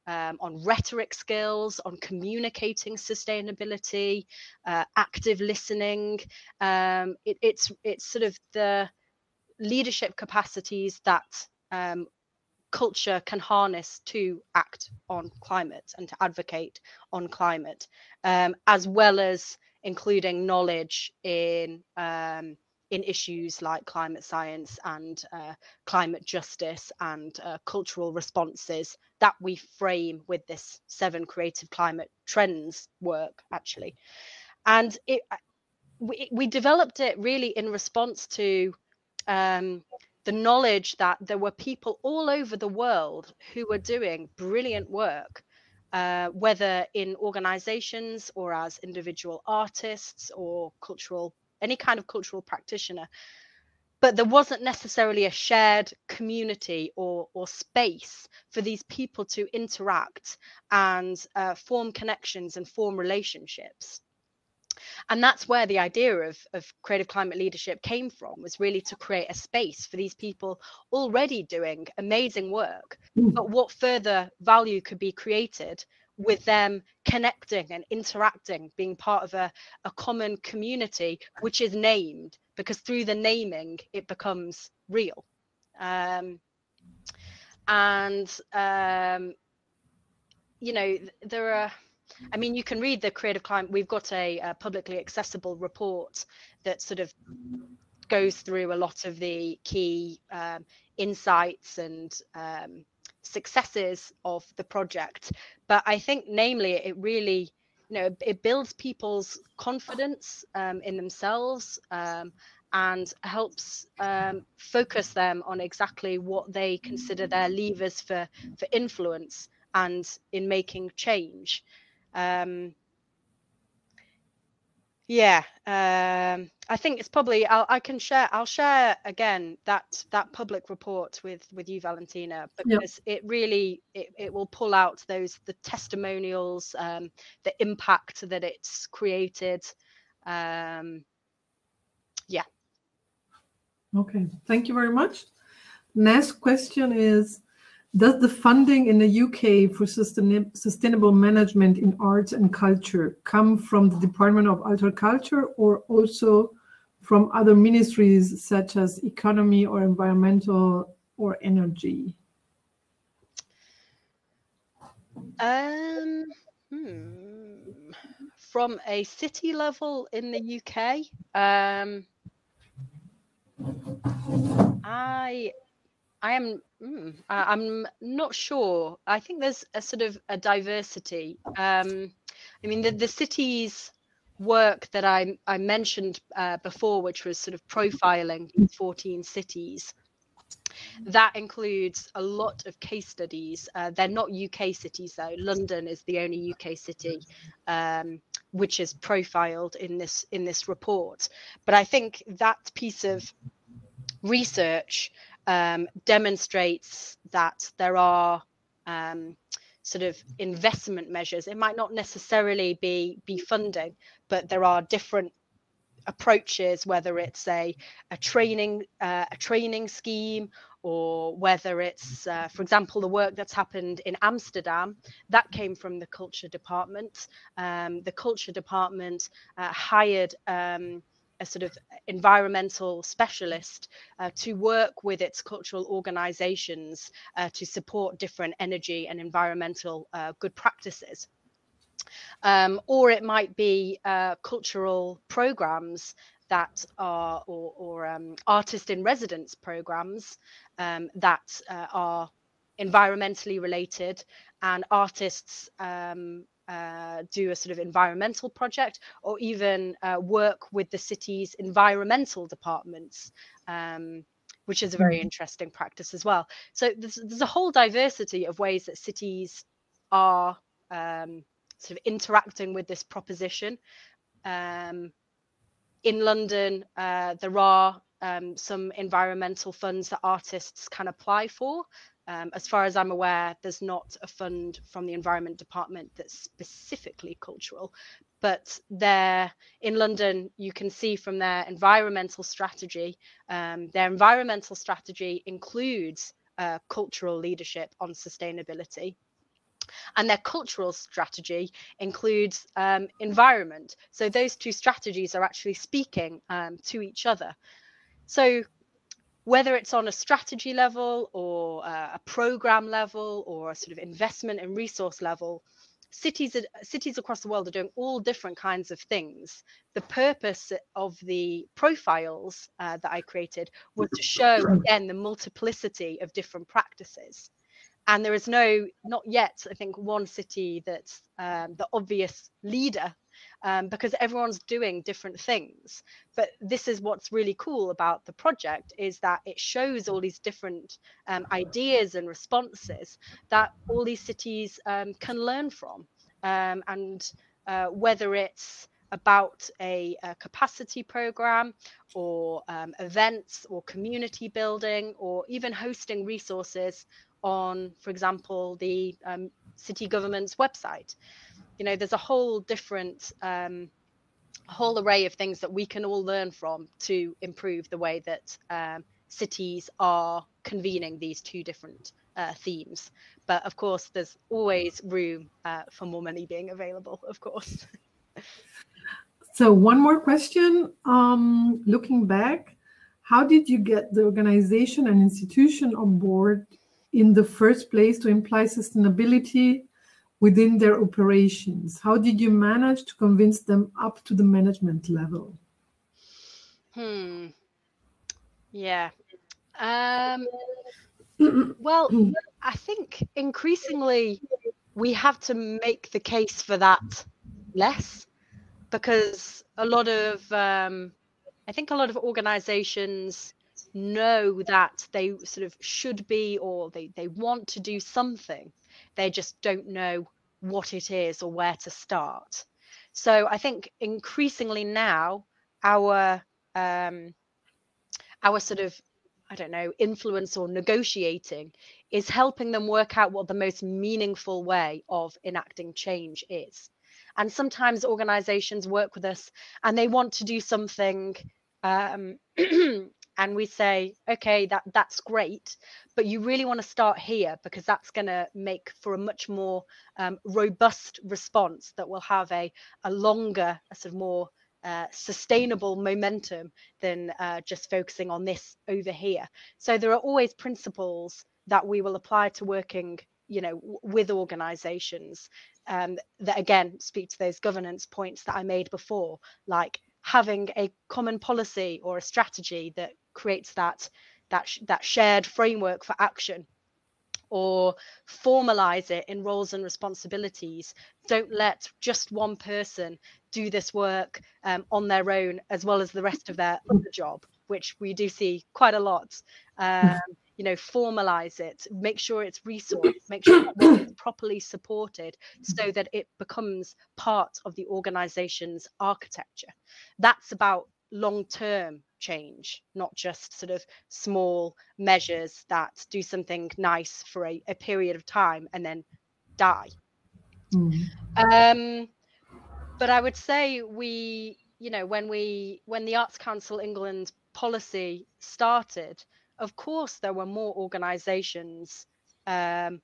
um, on rhetoric skills, on communicating sustainability, uh, active listening. Um, it, it's it's sort of the leadership capacities that um, culture can harness to act on climate and to advocate on climate, um, as well as including knowledge in um, in issues like climate science and uh, climate justice and uh, cultural responses that we frame with this seven creative climate trends work actually. And it we, we developed it really in response to um, the knowledge that there were people all over the world who were doing brilliant work, uh, whether in organizations or as individual artists or cultural, any kind of cultural practitioner. But there wasn't necessarily a shared community or, or space for these people to interact and uh, form connections and form relationships and that's where the idea of, of creative climate leadership came from was really to create a space for these people already doing amazing work mm. but what further value could be created with them connecting and interacting being part of a, a common community which is named because through the naming it becomes real um, and um, you know there are I mean, you can read the Creative Climate. We've got a, a publicly accessible report that sort of goes through a lot of the key um, insights and um, successes of the project. But I think, namely, it really, you know, it builds people's confidence um, in themselves um, and helps um, focus them on exactly what they consider their levers for for influence and in making change. Um, yeah, um, I think it's probably I'll, I can share. I'll share again that that public report with with you, Valentina, because yep. it really it, it will pull out those the testimonials, um, the impact that it's created. Um, yeah. Okay, thank you very much. Next question is does the funding in the UK for sustain sustainable management in arts and culture come from the Department of Culture or also from other ministries such as economy or environmental or energy? Um, hmm. From a city level in the UK, um, I I am. Mm, I'm not sure. I think there's a sort of a diversity. Um, I mean, the, the cities work that I, I mentioned uh, before, which was sort of profiling 14 cities, that includes a lot of case studies. Uh, they're not UK cities, though. London is the only UK city um, which is profiled in this in this report. But I think that piece of research um, demonstrates that there are um, sort of investment measures. It might not necessarily be be funding, but there are different approaches, whether it's a a training uh, a training scheme or whether it's, uh, for example, the work that's happened in Amsterdam, that came from the culture department. Um, the culture department uh, hired um, a sort of environmental specialist uh, to work with its cultural organizations uh, to support different energy and environmental uh, good practices. Um, or it might be uh, cultural programs that are or, or um, artist in residence programs um, that uh, are environmentally related and artists um, uh, do a sort of environmental project or even uh, work with the city's environmental departments um, which is a very mm-hmm. interesting practice as well so there's, there's, a whole diversity of ways that cities are um, sort of interacting with this proposition um, in London, uh, there are um, some environmental funds that artists can apply for. Um, as far as I'm aware, there's not a fund from the Environment Department that's specifically cultural, but there in London, you can see from their environmental strategy, um, their environmental strategy includes uh, cultural leadership on sustainability. And their cultural strategy includes um, environment. So those two strategies are actually speaking um, to each other. So whether it's on a strategy level or uh, a program level or a sort of investment and resource level, cities cities across the world are doing all different kinds of things. The purpose of the profiles uh, that I created was to show again the multiplicity of different practices and there is no not yet i think one city that's um, the obvious leader um, because everyone's doing different things but this is what's really cool about the project is that it shows all these different um, ideas and responses that all these cities um, can learn from um, and uh, whether it's about a, a, capacity program or um, events or community building or even hosting resources on, for example, the um, city government's website. You know, there's a whole different, um, whole array of things that we can all learn from to improve the way that um, cities are convening these two different uh, themes. But of course, there's always room uh, for more money being available, of course. [LAUGHS] so, one more question. Um, looking back, how did you get the organization and institution on board in the first place to imply sustainability within their operations? How did you manage to convince them up to the management level? Hmm. Yeah. Um, well, I think increasingly we have to make the case for that less because a lot of, um, I think a lot of organizations know that they sort of should be or they, they want to do something. They just don't know what it is or where to start. So I think increasingly now our um, our sort of I don't know influence or negotiating is helping them work out what the most meaningful way of enacting change is. And sometimes organizations work with us and they want to do something um, [CLEARS THROAT] and we say okay that that's great but you really want to start here because that's going to make for a much more um, robust response that will have a, a longer a sort of more uh, sustainable momentum than uh, just focusing on this over here. So there are always principles that we will apply to working you know with organizations um, that again speak to those governance points that i made before like having a common policy or a strategy that creates that that that shared framework for action or formalize it in roles and responsibilities. Don't let just one person do this work um, on their own as well as the rest of their other job, which we do see quite a lot. Um, you know, formalize it, make sure it's resourced, make sure it's properly supported so that it becomes part of the organization's architecture. That's about long term change, not just sort of small measures that do something nice for a, a period of time and then die. Mm. Um, but I would say we you know when we when the Arts Council England policy started, of course there were more organisations um,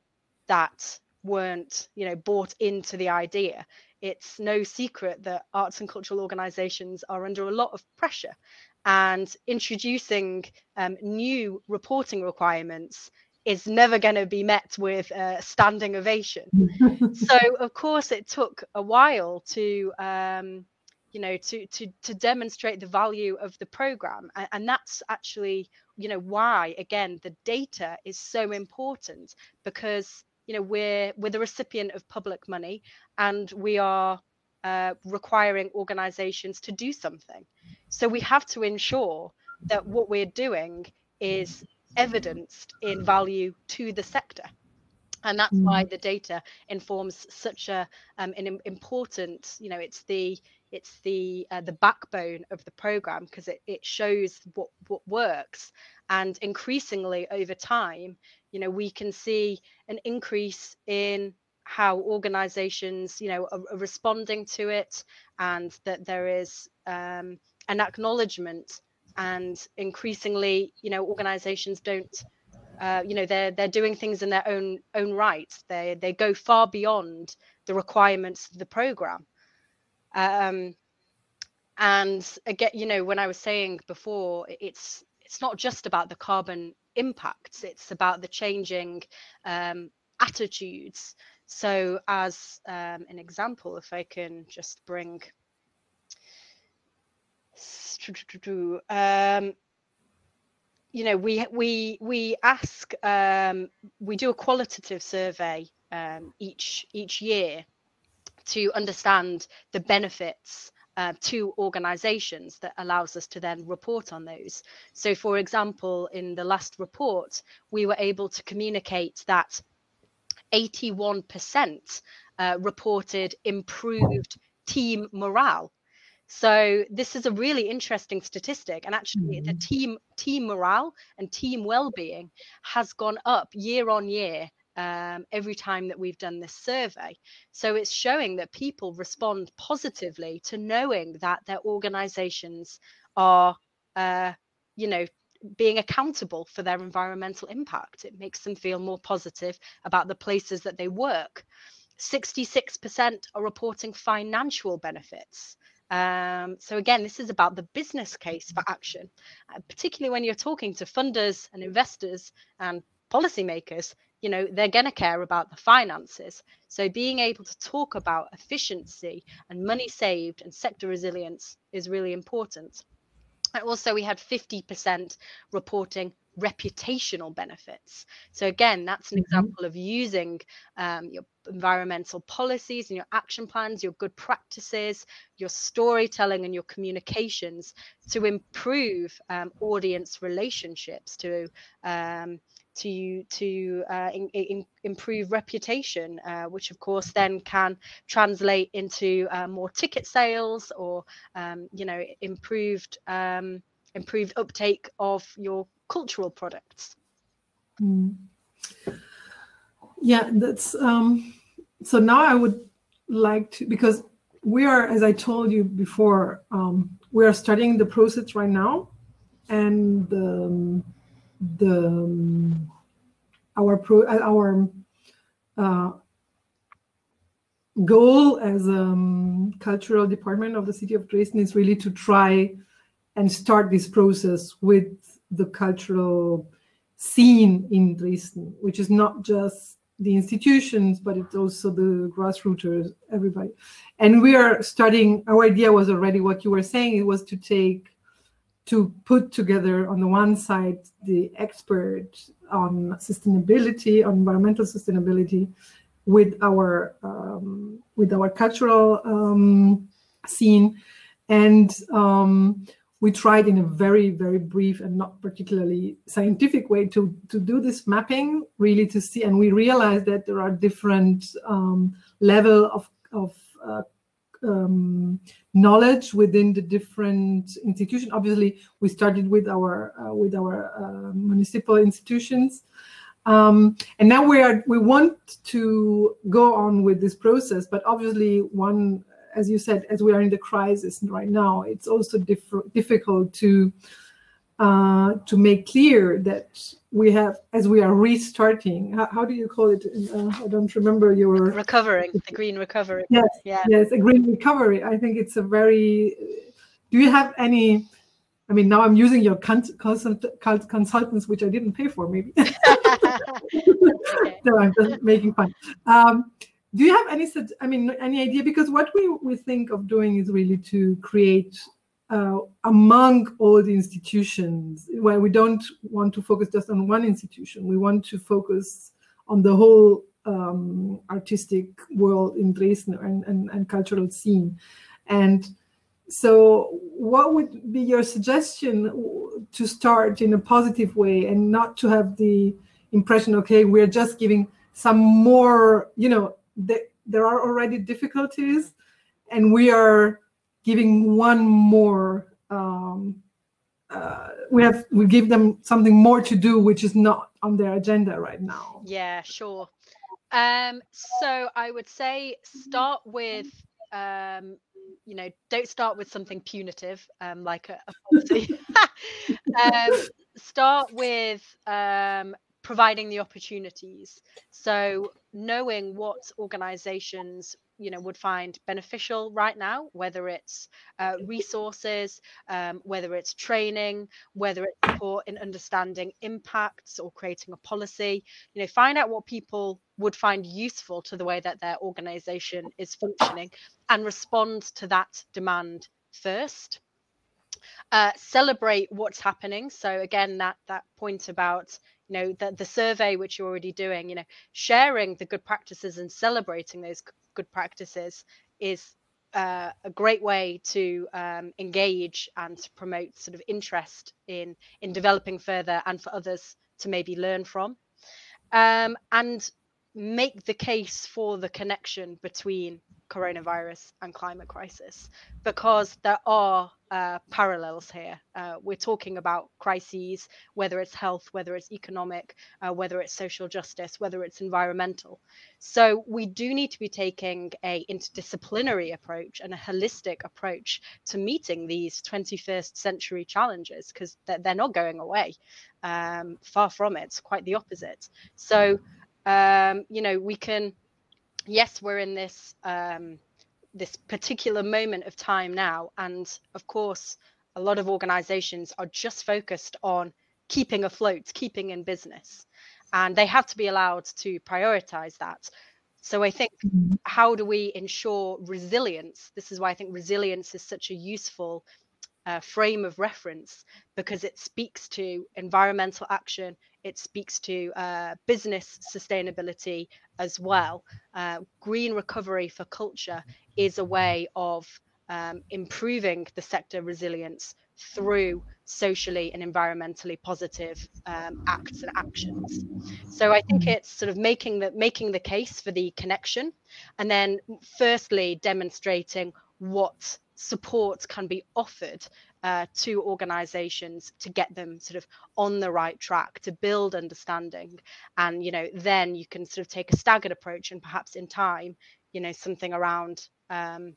that weren't you know bought into the idea it's no secret that arts and cultural organizations are under a lot of pressure and introducing um, new reporting requirements is never going to be met with a standing ovation. [LAUGHS] So of course it took a while to um, you know to to to demonstrate the value of the program and, and that's actually you know why again the data is so important because you know we're we're the recipient of public money and we are uh, requiring organizations to do something so we have to ensure that what we're doing is evidenced in value to the sector and that's why mm. the data informs such a um, an important you know it's the it's the uh, the backbone of the program because it, it shows what what works. And increasingly over time you know we can see an increase in how organizations you know are, are responding to it and that there is um, an acknowledgement and increasingly you know organizations don't uh, you know they're they're doing things in their own own right. They they go far beyond the requirements of the program um, and again you know when i was saying before it's it's not just about the carbon impacts it's about the changing um, attitudes. So as um, an example if i can just bring um, you know we we we ask um, we do a qualitative survey um, each each year to understand the benefits uh, to organizations that allows us to then report on those. So, for example, in the last report, we were able to communicate that 81% uh, reported improved team morale. So this is a really interesting statistic, and actually, the mm-hmm. team team morale and team well-being has gone up year on year um, every time that we've done this survey. So it's showing that people respond positively to knowing that their organizations are, uh, you know, being accountable for their environmental impact. It makes them feel more positive about the places that they work. 66% are reporting financial benefits. Um, so again, this is about the business case for action, uh, particularly when you're talking to funders and investors and policymakers you know they're going to care about the finances. So being able to talk about efficiency and money saved and sector resilience is really important. And also we had 50% reporting reputational benefits. So again that's an mm-hmm. example of using um, your environmental policies and your action plans your good practices your storytelling and your communications to improve um, audience relationships to um, to to uh, in, in, improve reputation, uh, which of course then can translate into uh, more ticket sales or um, you know improved um, improved uptake of your cultural products. Mm. Yeah, that's um, so. Now I would like to because we are, as I told you before, um, we are studying the process right now, and. The um, our pro uh, our uh, goal as a um, cultural department of the city of Dresden is really to try and start this process with the cultural scene in Dresden, which is not just the institutions, but it's also the grassroots, everybody. And we are studying, our idea was already what you were saying, it was to take to put together on the one side the expert on sustainability, on environmental sustainability, with our um, with our cultural um, scene, and um, we tried in a very very brief and not particularly scientific way to to do this mapping, really to see, and we realized that there are different um, level of of uh, um, knowledge within the different institutions. Obviously, we started with our uh, with our uh, municipal institutions, um, and now we are we want to go on with this process. But obviously, one as you said, as we are in the crisis right now, it's also diff- difficult to uh, to make clear that we have, as we are restarting. How, how do you call it? Uh, I don't remember your recovering the green recovery. Yes, yeah, yes, a green recovery. I think it's a very. Do you have any? I mean, now I'm using your consult, consultants, which I didn't pay for, maybe. [LAUGHS] no, I'm just making fun. Um, do you have any i mean any idea because what we, we think of doing is really to create uh, among all the institutions where we don't want to focus just on one institution. We want to focus on the whole um, artistic world in dresden and, and, and cultural scene. And so what would be your suggestion to start in a positive way and not to have the impression okay we're just giving some more you know there are already difficulties and we are giving one more um, uh, we have we give them something more to do which is not on their agenda right now. Yeah sure. Um, so i would say start with um, you know don't start with something punitive um, like a, a policy [LAUGHS] um, start with um, providing the opportunities. So knowing what organizations you know would find beneficial right now whether it's uh, [LAUGHS] resources um, whether it's training whether it's support in understanding impacts or creating a policy. You know find out what people would find useful to the way that their organization is functioning and respond to that demand first. Uh, celebrate what's happening. So again that that point about you know the, the survey which you're already doing you know sharing the good practices and celebrating those good practices is uh, a great way to um, engage and to promote sort of interest in in developing further and for others to maybe learn from. Um, and make the case for the connection between coronavirus and climate crisis because there are uh, parallels here. Uh, we're talking about crises, whether it's health, whether it's economic, uh, whether it's social justice, whether it's environmental. So we do need to be taking a interdisciplinary approach and a holistic approach to meeting these 21st century challenges because they're, they're, not going away. Um, far from it, quite the opposite. So, um, you know, we can yes, we're in this um, this particular moment of time now, and of course, a lot of organisations are just focused on keeping afloat, keeping in business, and they have to be allowed to prioritise that. So I think mm-hmm. how do we ensure resilience? This is why I think resilience is such a useful uh, frame of reference because it speaks to environmental action, it speaks to uh, business sustainability as well. Uh, green recovery for culture is a way of um, improving the sector resilience through socially and environmentally positive um, acts and actions. So I think it's sort of making the making the case for the connection, and then firstly demonstrating what support can be offered uh, to organizations to get them sort of on the right track to build understanding. And you know then you can sort of take a staggered approach and perhaps in time you know something around um,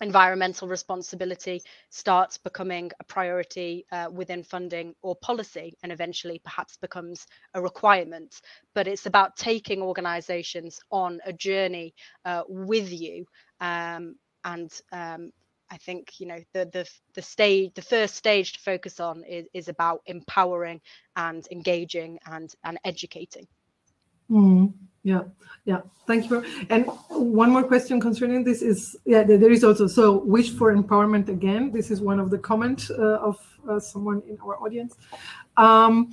environmental responsibility starts becoming a priority uh, within funding or policy and eventually perhaps becomes a requirement. But it's about taking organizations on a journey uh, with you um, and um, I think you know the the the stage the first stage to focus on is, is about empowering and engaging and and educating. Mm, yeah, yeah. Thank you. And one more question concerning this is yeah there is also so wish for empowerment again. This is one of the comments uh, of uh, someone in our audience. Um,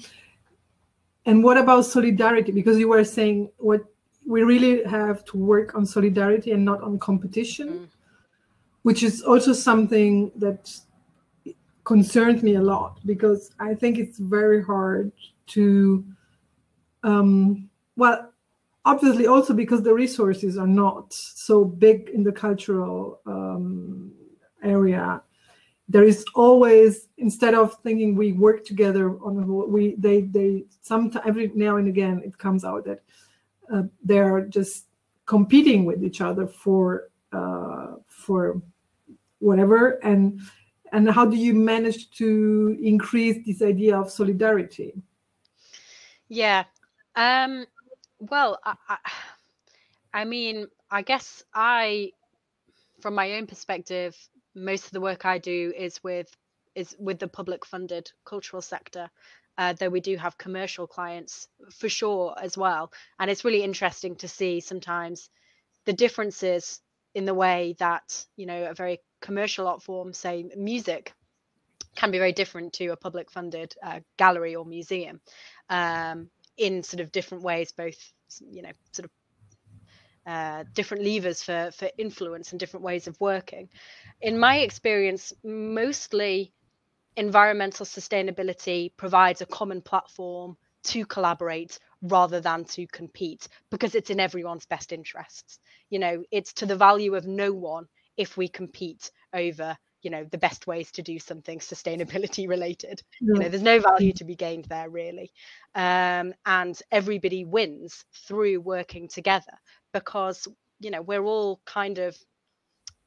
and what about solidarity? Because you were saying what we really have to work on solidarity and not on competition. Mm which is also something that concerns me a lot because I think it's very hard to, um, well, obviously also because the resources are not so big in the cultural um, area. There is always instead of thinking we work together on whole, we they they sometimes every now and again it comes out that uh, they're just competing with each other for uh, for whatever and and how do you manage to increase this idea of solidarity? Yeah um well I, I, I mean i guess i from my own perspective most of the work i do is with is with the public funded cultural sector uh, though we do have commercial clients for sure as well. And it's really interesting to see sometimes the differences in the way that you know a very commercial art form say music can be very different to a public funded uh, gallery or museum um, in sort of different ways both you know sort of uh, different levers for for influence and different ways of working. In my experience mostly environmental sustainability provides a common platform to collaborate rather than to compete because it's in everyone's best interests. You know it's to the value of no one if we compete over you know the best ways to do something sustainability [LAUGHS] related. Yeah. you know there's no value to be gained there really. Um, and everybody wins through working together because you know we're all kind of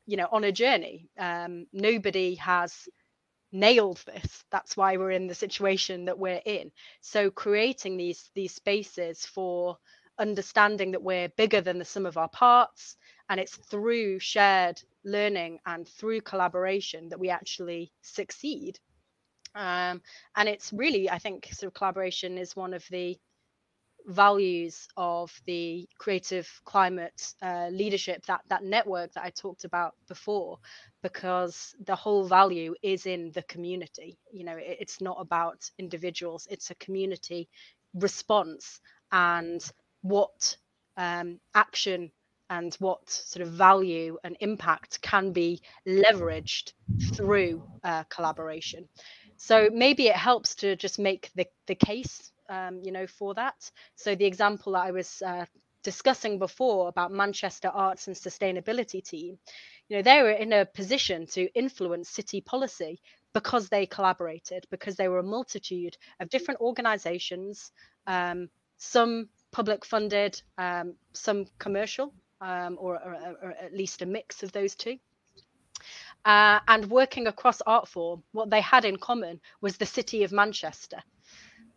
you know on a journey. Um, nobody has nailed this. That's why we're in the situation that we're in. So creating these these spaces for understanding that we're bigger than the sum of our parts and it's through shared learning and through collaboration that we actually succeed. Um, and it's really i think sort of collaboration is one of the values of the creative climate uh, leadership that that network that i talked about before because the whole value is in the community. You know it, it's not about individuals it's a community response and what um, action and what sort of value and impact can be leveraged through uh, collaboration. So maybe it helps to just make the, the case um, you know, for that. So the example that I was uh, discussing before about Manchester Arts and Sustainability Team, you know, they were in a position to influence city policy because they collaborated, because they were a multitude of different organizations, um, some public funded, um, some commercial, um, or, or, or, at least a mix of those two. Uh, and working across art form, what they had in common was the city of Manchester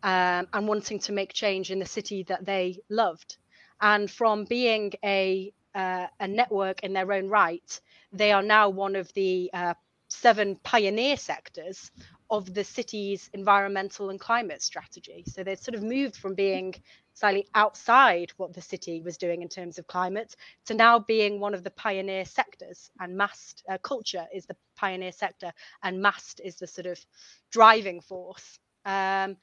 um, and wanting to make change in the city that they loved. And from being a uh, a network in their own right, they are now one of the uh, seven pioneer sectors of the city's environmental and climate strategy. So they've sort of moved from being slightly outside what the city was doing in terms of climate to now being one of the pioneer sectors. And MAST uh, culture is the pioneer sector, and MAST is the sort of driving force. Um,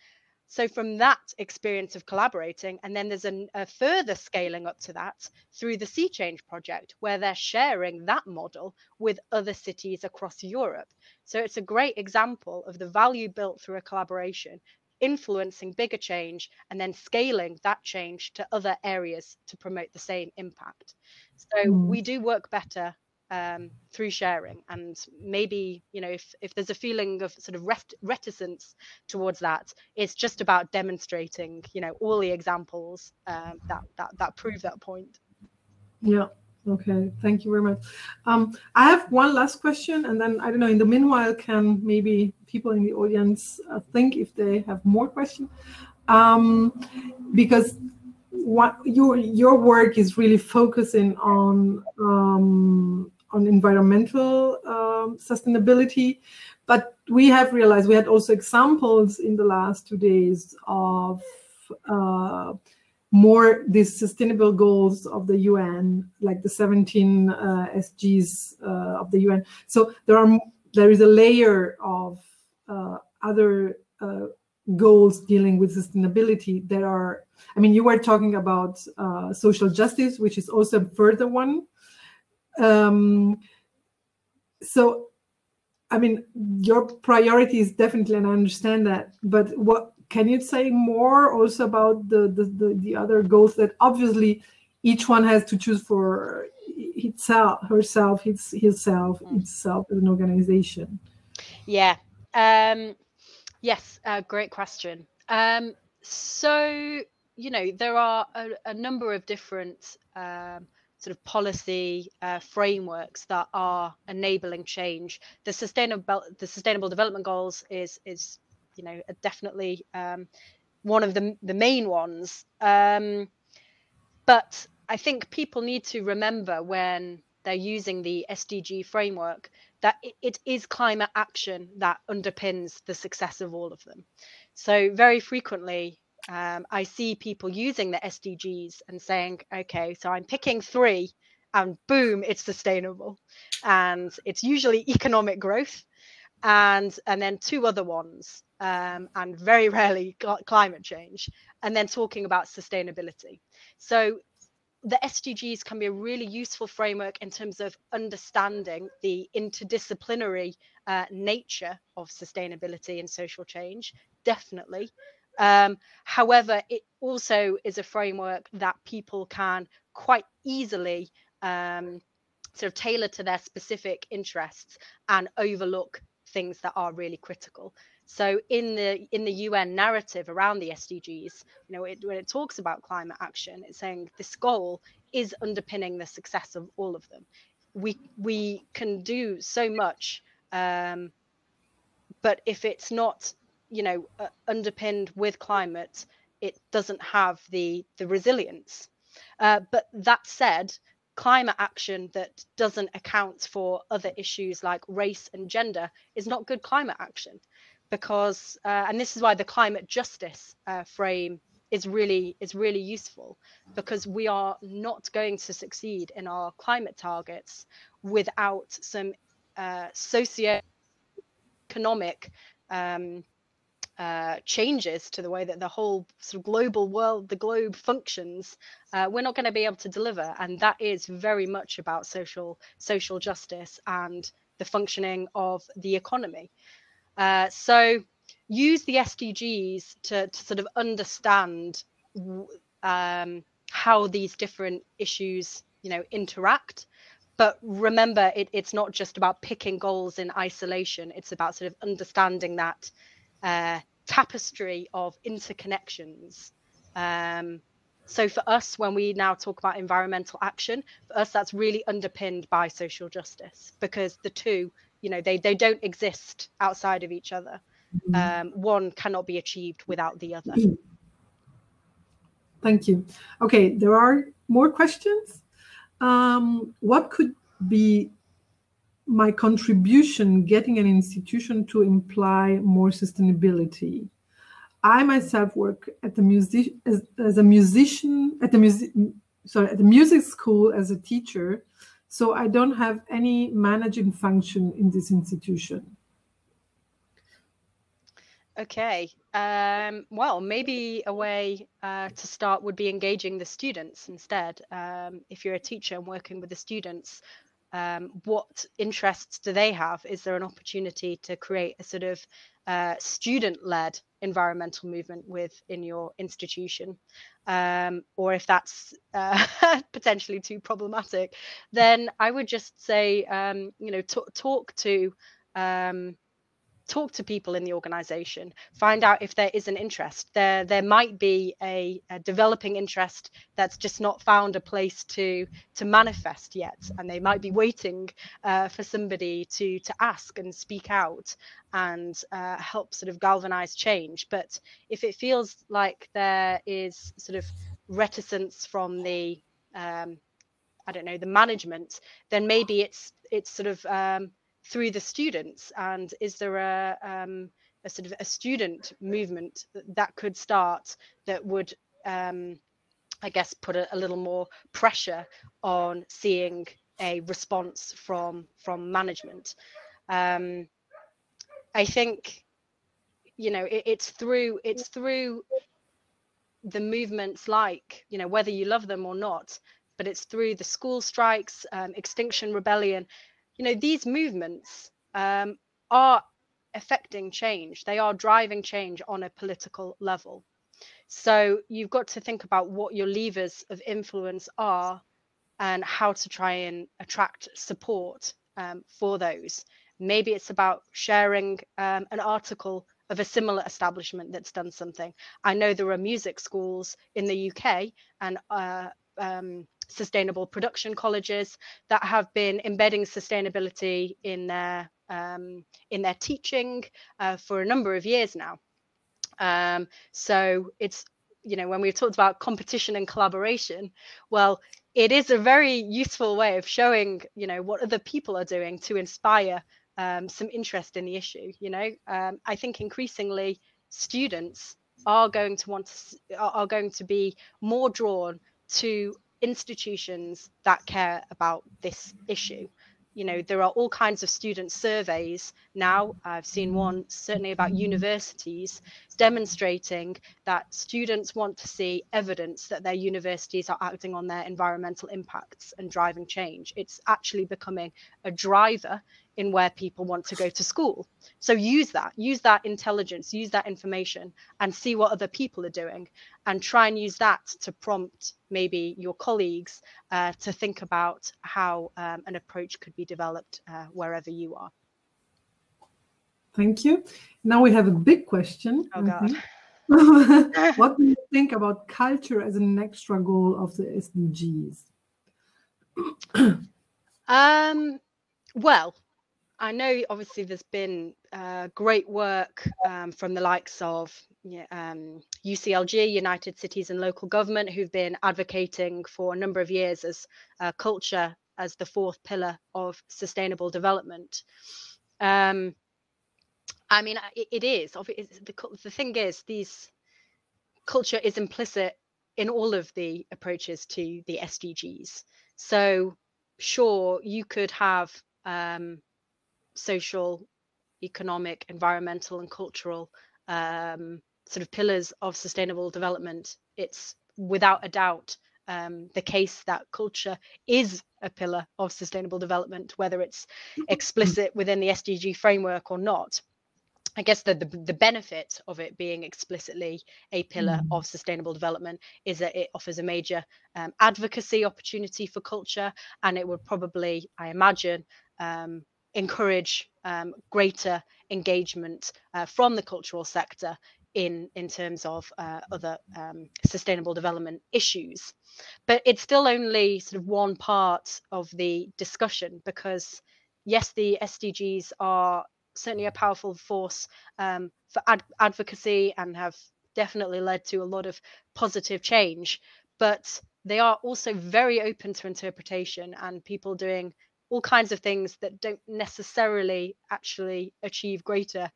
so from that experience of collaborating, and then there's an, a further scaling up to that through the C-Change project, where they're sharing that model with other cities across Europe. So it's a great example of the value built through a collaboration, influencing bigger change, and then scaling that change to other areas to promote the same impact. So mm. we do work better um, through sharing. And maybe you know if, if there's a feeling of sort of ret- reticence towards that it's just about demonstrating you know all the examples um, that, that that prove that point. Yeah. Okay. Thank you very much. Um, i have one last question and then i don't know in the meanwhile can maybe people in the audience uh, think if they have more questions? Um, because what your your work is really focusing on um, on environmental um, sustainability. But we have realized we had also examples in the last two days of uh, more these sustainable goals of the UN, like the 17 uh, SGs uh, of the UN. So there are there is a layer of uh, other uh, goals dealing with sustainability that are. I mean, you were talking about uh, social justice, which is also a further one um, so i mean your priority is definitely and i understand that but what can you say more also about the the, the, the other goals that obviously each one has to choose for itself herself its himself mm. itself as an organization? Yeah. Um yes uh, great question. Um so you know there are a, a number of different um sort of policy uh, frameworks that are enabling change. The sustainable the sustainable development goals is is you know definitely um, one of the the main ones. Um, but I think people need to remember when they're using the SDG framework that it, it is climate action that underpins the success of all of them. So very frequently um, I see people using the SDGs and saying, okay, so I'm picking three and boom, it's sustainable. And it's usually economic growth and and then two other ones um, and very [LAUGHS] rarely cl- climate change and then talking about sustainability so the SDGs can be a really useful framework in terms of understanding the interdisciplinary uh, nature of sustainability and social change, definitely. Um, however, it also is a framework that people can quite easily um, sort of tailor to their specific interests and overlook things that are really critical. So in the in the UN narrative around the SDGs, you know, it, when it talks about climate action, it's saying this goal is underpinning the success of all of them. We we can do so much, um, but if it's not, you know, uh, underpinned with climate, it doesn't have the the resilience. Uh, but that said, climate action that doesn't account for other issues like race and gender is not good climate action because uh, and this is why the climate justice uh, frame is really is really useful because we are not going to succeed in our climate targets without some uh, socio-economic um, uh, changes to the way that the whole sort of global world, the globe functions, uh, we're not going to be able to deliver, and that is very much about social social justice and the functioning of the economy. Uh, so use the SDGs to, to sort of understand um, how these different issues, you know, interact. But remember, it, it's not just about picking goals in isolation. It's about sort of understanding that uh, tapestry of interconnections. Um, so for us, when we now talk about environmental action, for us that's really underpinned by social justice because the two you know they they don't exist outside of each other. Mm-hmm. um, one cannot be achieved without the other. Thank you. Okay there are more questions. Um, what could be my contribution getting an institution to imply more sustainability i myself work at the music as, as a musician at the music sorry at the music school as a teacher so I don't have any managing function in this institution. Okay. Um, well, maybe a way uh, to start would be engaging the students instead. Um, if you're a teacher and working with the students, um, what interests do they have? Is there an opportunity to create a sort of uh, student-led environmental movement within your institution? um, or if that's uh, [LAUGHS] potentially too problematic, then I would just say, um, you know, t- talk to um, talk to people in the organization find out if there is an interest. There there might be a, a, developing interest that's just not found a place to to manifest yet. And they might be waiting uh, for somebody to to ask and speak out and uh, help sort of galvanize change. But if it feels like there is sort of reticence from the um, i don't know the management then maybe it's it's sort of um, through the students and is there a um, a sort of a student movement that, could start that would um, I guess put a, a, little more pressure on seeing a response from from management. Um, I think you know it, it's through it's through the movements like you know whether you love them or not, but it's through the school strikes, um, Extinction Rebellion, you know these movements um, are affecting change. They are driving change on a political level. So you've got to think about what your levers of influence are and how to try and attract support um, for those. Maybe it's about sharing um, an article of a similar establishment that's done something. I know there are music schools in the uk and uh, um, sustainable production colleges that have been embedding sustainability in their um, in their teaching uh, for a number of years now. Um, so it's you know when we've talked about competition and collaboration, well, it is a very useful way of showing you know what other people are doing to inspire um, some interest in the issue. You know, um, I think increasingly students are going to want to are going to be more drawn to institutions that care about this issue. You know there are all kinds of student surveys now. I've seen one certainly about universities demonstrating that students want to see evidence that their universities are acting on their environmental impacts and driving change. It's actually becoming a driver in where people want to go to school. So use that, use that intelligence, use that information and see what other people are doing and try and use that to prompt maybe your colleagues uh, to think about how um, an approach could be developed uh, wherever you are. Thank you. Now we have a big question. Oh God. [LAUGHS] what do you [LAUGHS] think about culture as an extra goal of the SDGs? um, well, I know obviously there's been uh, great work um, from the likes of um, UCLG, United Cities and Local Government, who've been advocating for a number of years as uh, culture as the fourth pillar of sustainable development. Um, I mean, it, it is. The, the thing is, these culture is implicit in all of the approaches to the SDGs. So, sure, you could have um, social, economic, environmental, and cultural um, sort of pillars of sustainable development, it's without a doubt um, the case that culture is a pillar of sustainable development, whether it's explicit within the SDG framework or not. I guess the, the, the benefit of it being explicitly a pillar mm. of sustainable development is that it offers a major um, advocacy opportunity for culture, and it would probably, I imagine, um, encourage um, greater engagement uh, from the cultural sector in in terms of uh, other um, sustainable development issues. But it's still only sort of one part of the discussion because yes the sdgs are certainly a powerful force um, for ad- advocacy and have definitely led to a lot of positive change but they are also very open to interpretation and people doing all kinds of things that don't necessarily actually achieve greater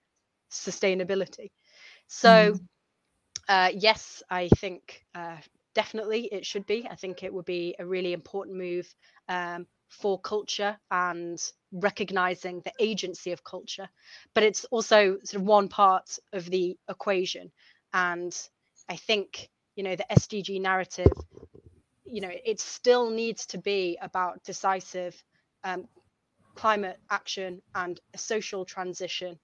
sustainability. So, mm. uh, yes, I think uh, definitely it should be. I think it would be a really important move um, for culture and recognizing the agency of culture. But it's also sort of one part of the equation. And I think, you know, the SDG narrative, you know, it still needs to be about decisive um, climate action and a social transition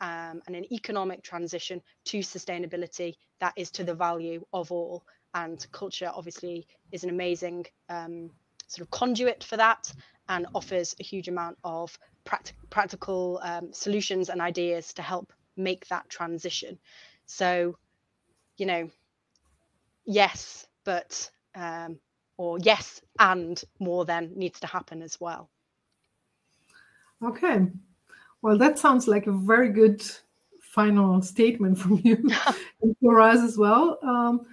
um, and an economic transition to sustainability that is to the value of all. And culture obviously is an amazing um, sort of conduit for that and offers a huge amount of practic- practical um, solutions and ideas to help make that transition. So, you know, yes, but um, or yes, and more than needs to happen as well. Okay. Well, that sounds like a very good final statement from you [LAUGHS] and for us as well. Um,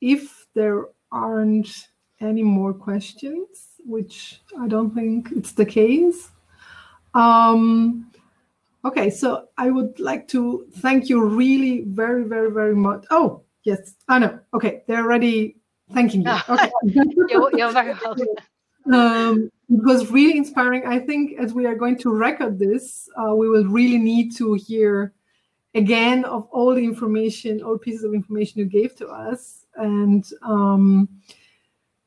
if there aren't any more questions, which I don't think it's the case. Um, okay, so I would like to thank you really very, very, very much. Oh, yes, I know. Okay, they're already thanking you. [LAUGHS] Okay. you're, you're very [LAUGHS] welcome. Um, it was really inspiring. I think as we are going to record this, uh, we will really need to hear again of all the information, all pieces of information you gave to us. And um,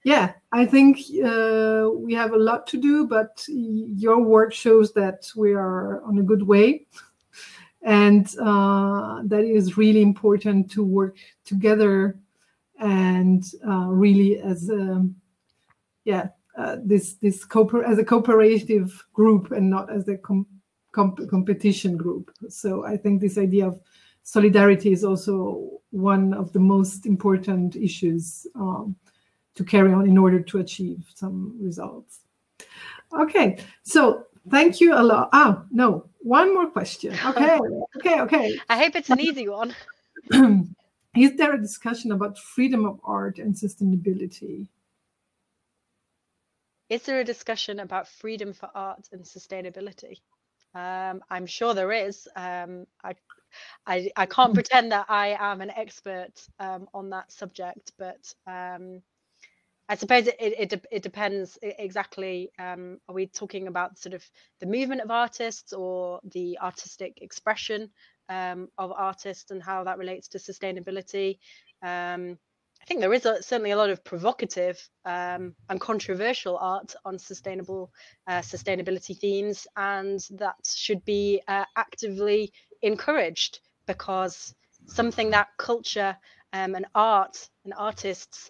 yeah, I think uh, we have a lot to do, but your work shows that we are on a good way. [LAUGHS] And uh, that is really important to work together and uh, really as a, yeah, uh, this this as a cooperative group and not as a com comp competition group. So I think this idea of solidarity is also one of the most important issues um, to carry on in order to achieve some results. Okay, so thank you a lot. Oh, no, one more question. Okay, [LAUGHS] okay, okay. I hope it's an easy one. [CLEARS THROAT] Is there a discussion about freedom of art and sustainability? Is there a discussion about freedom for art and sustainability? Um, I'm sure there is. Um, I, I, I can't pretend that I am an expert um, on that subject, but um, I suppose it, it, it depends exactly. Um, are we talking about sort of the movement of artists or the artistic expression um, of artists and how that relates to sustainability? I think there is a, certainly a lot of provocative um, and controversial art on sustainable uh, sustainability themes, and that should be uh, actively encouraged because something that culture um, and art and artists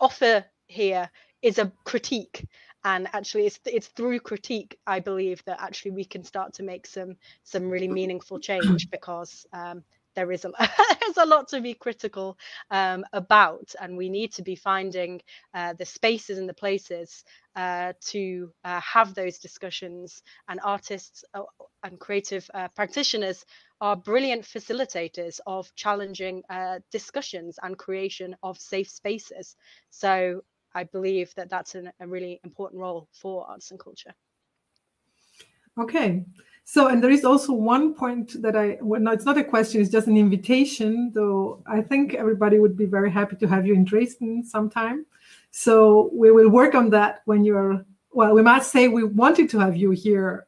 offer here is a critique. And actually it's it's through critique i believe that actually we can start to make some some really meaningful change because um, there is a [LAUGHS] there's a lot to be critical um, about, and we need to be finding uh, the spaces and the places uh, to uh, have those discussions. And artists uh, and creative uh, practitioners are brilliant facilitators of challenging uh, discussions and creation of safe spaces. So I believe that that's an, a really important role for arts and culture. Okay. So, and there is also one point that I, well, no, it's not a question, it's just an invitation, though I think everybody would be very happy to have you in Dresden sometime. So we will work on that when you're, well, we might say we wanted to have you here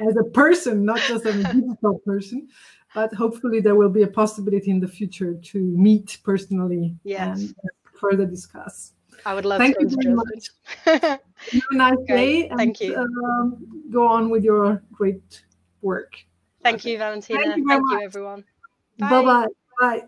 as a person, not just as a digital person, but hopefully there will be a possibility in the future to meet personally yes. and further discuss. I would love Thank to. you very much. [LAUGHS] Have a nice okay. day. Thank you. Um, go on with your great work. Thank okay. you, Valentina. Thank you, Thank you everyone. Bye bye. Bye.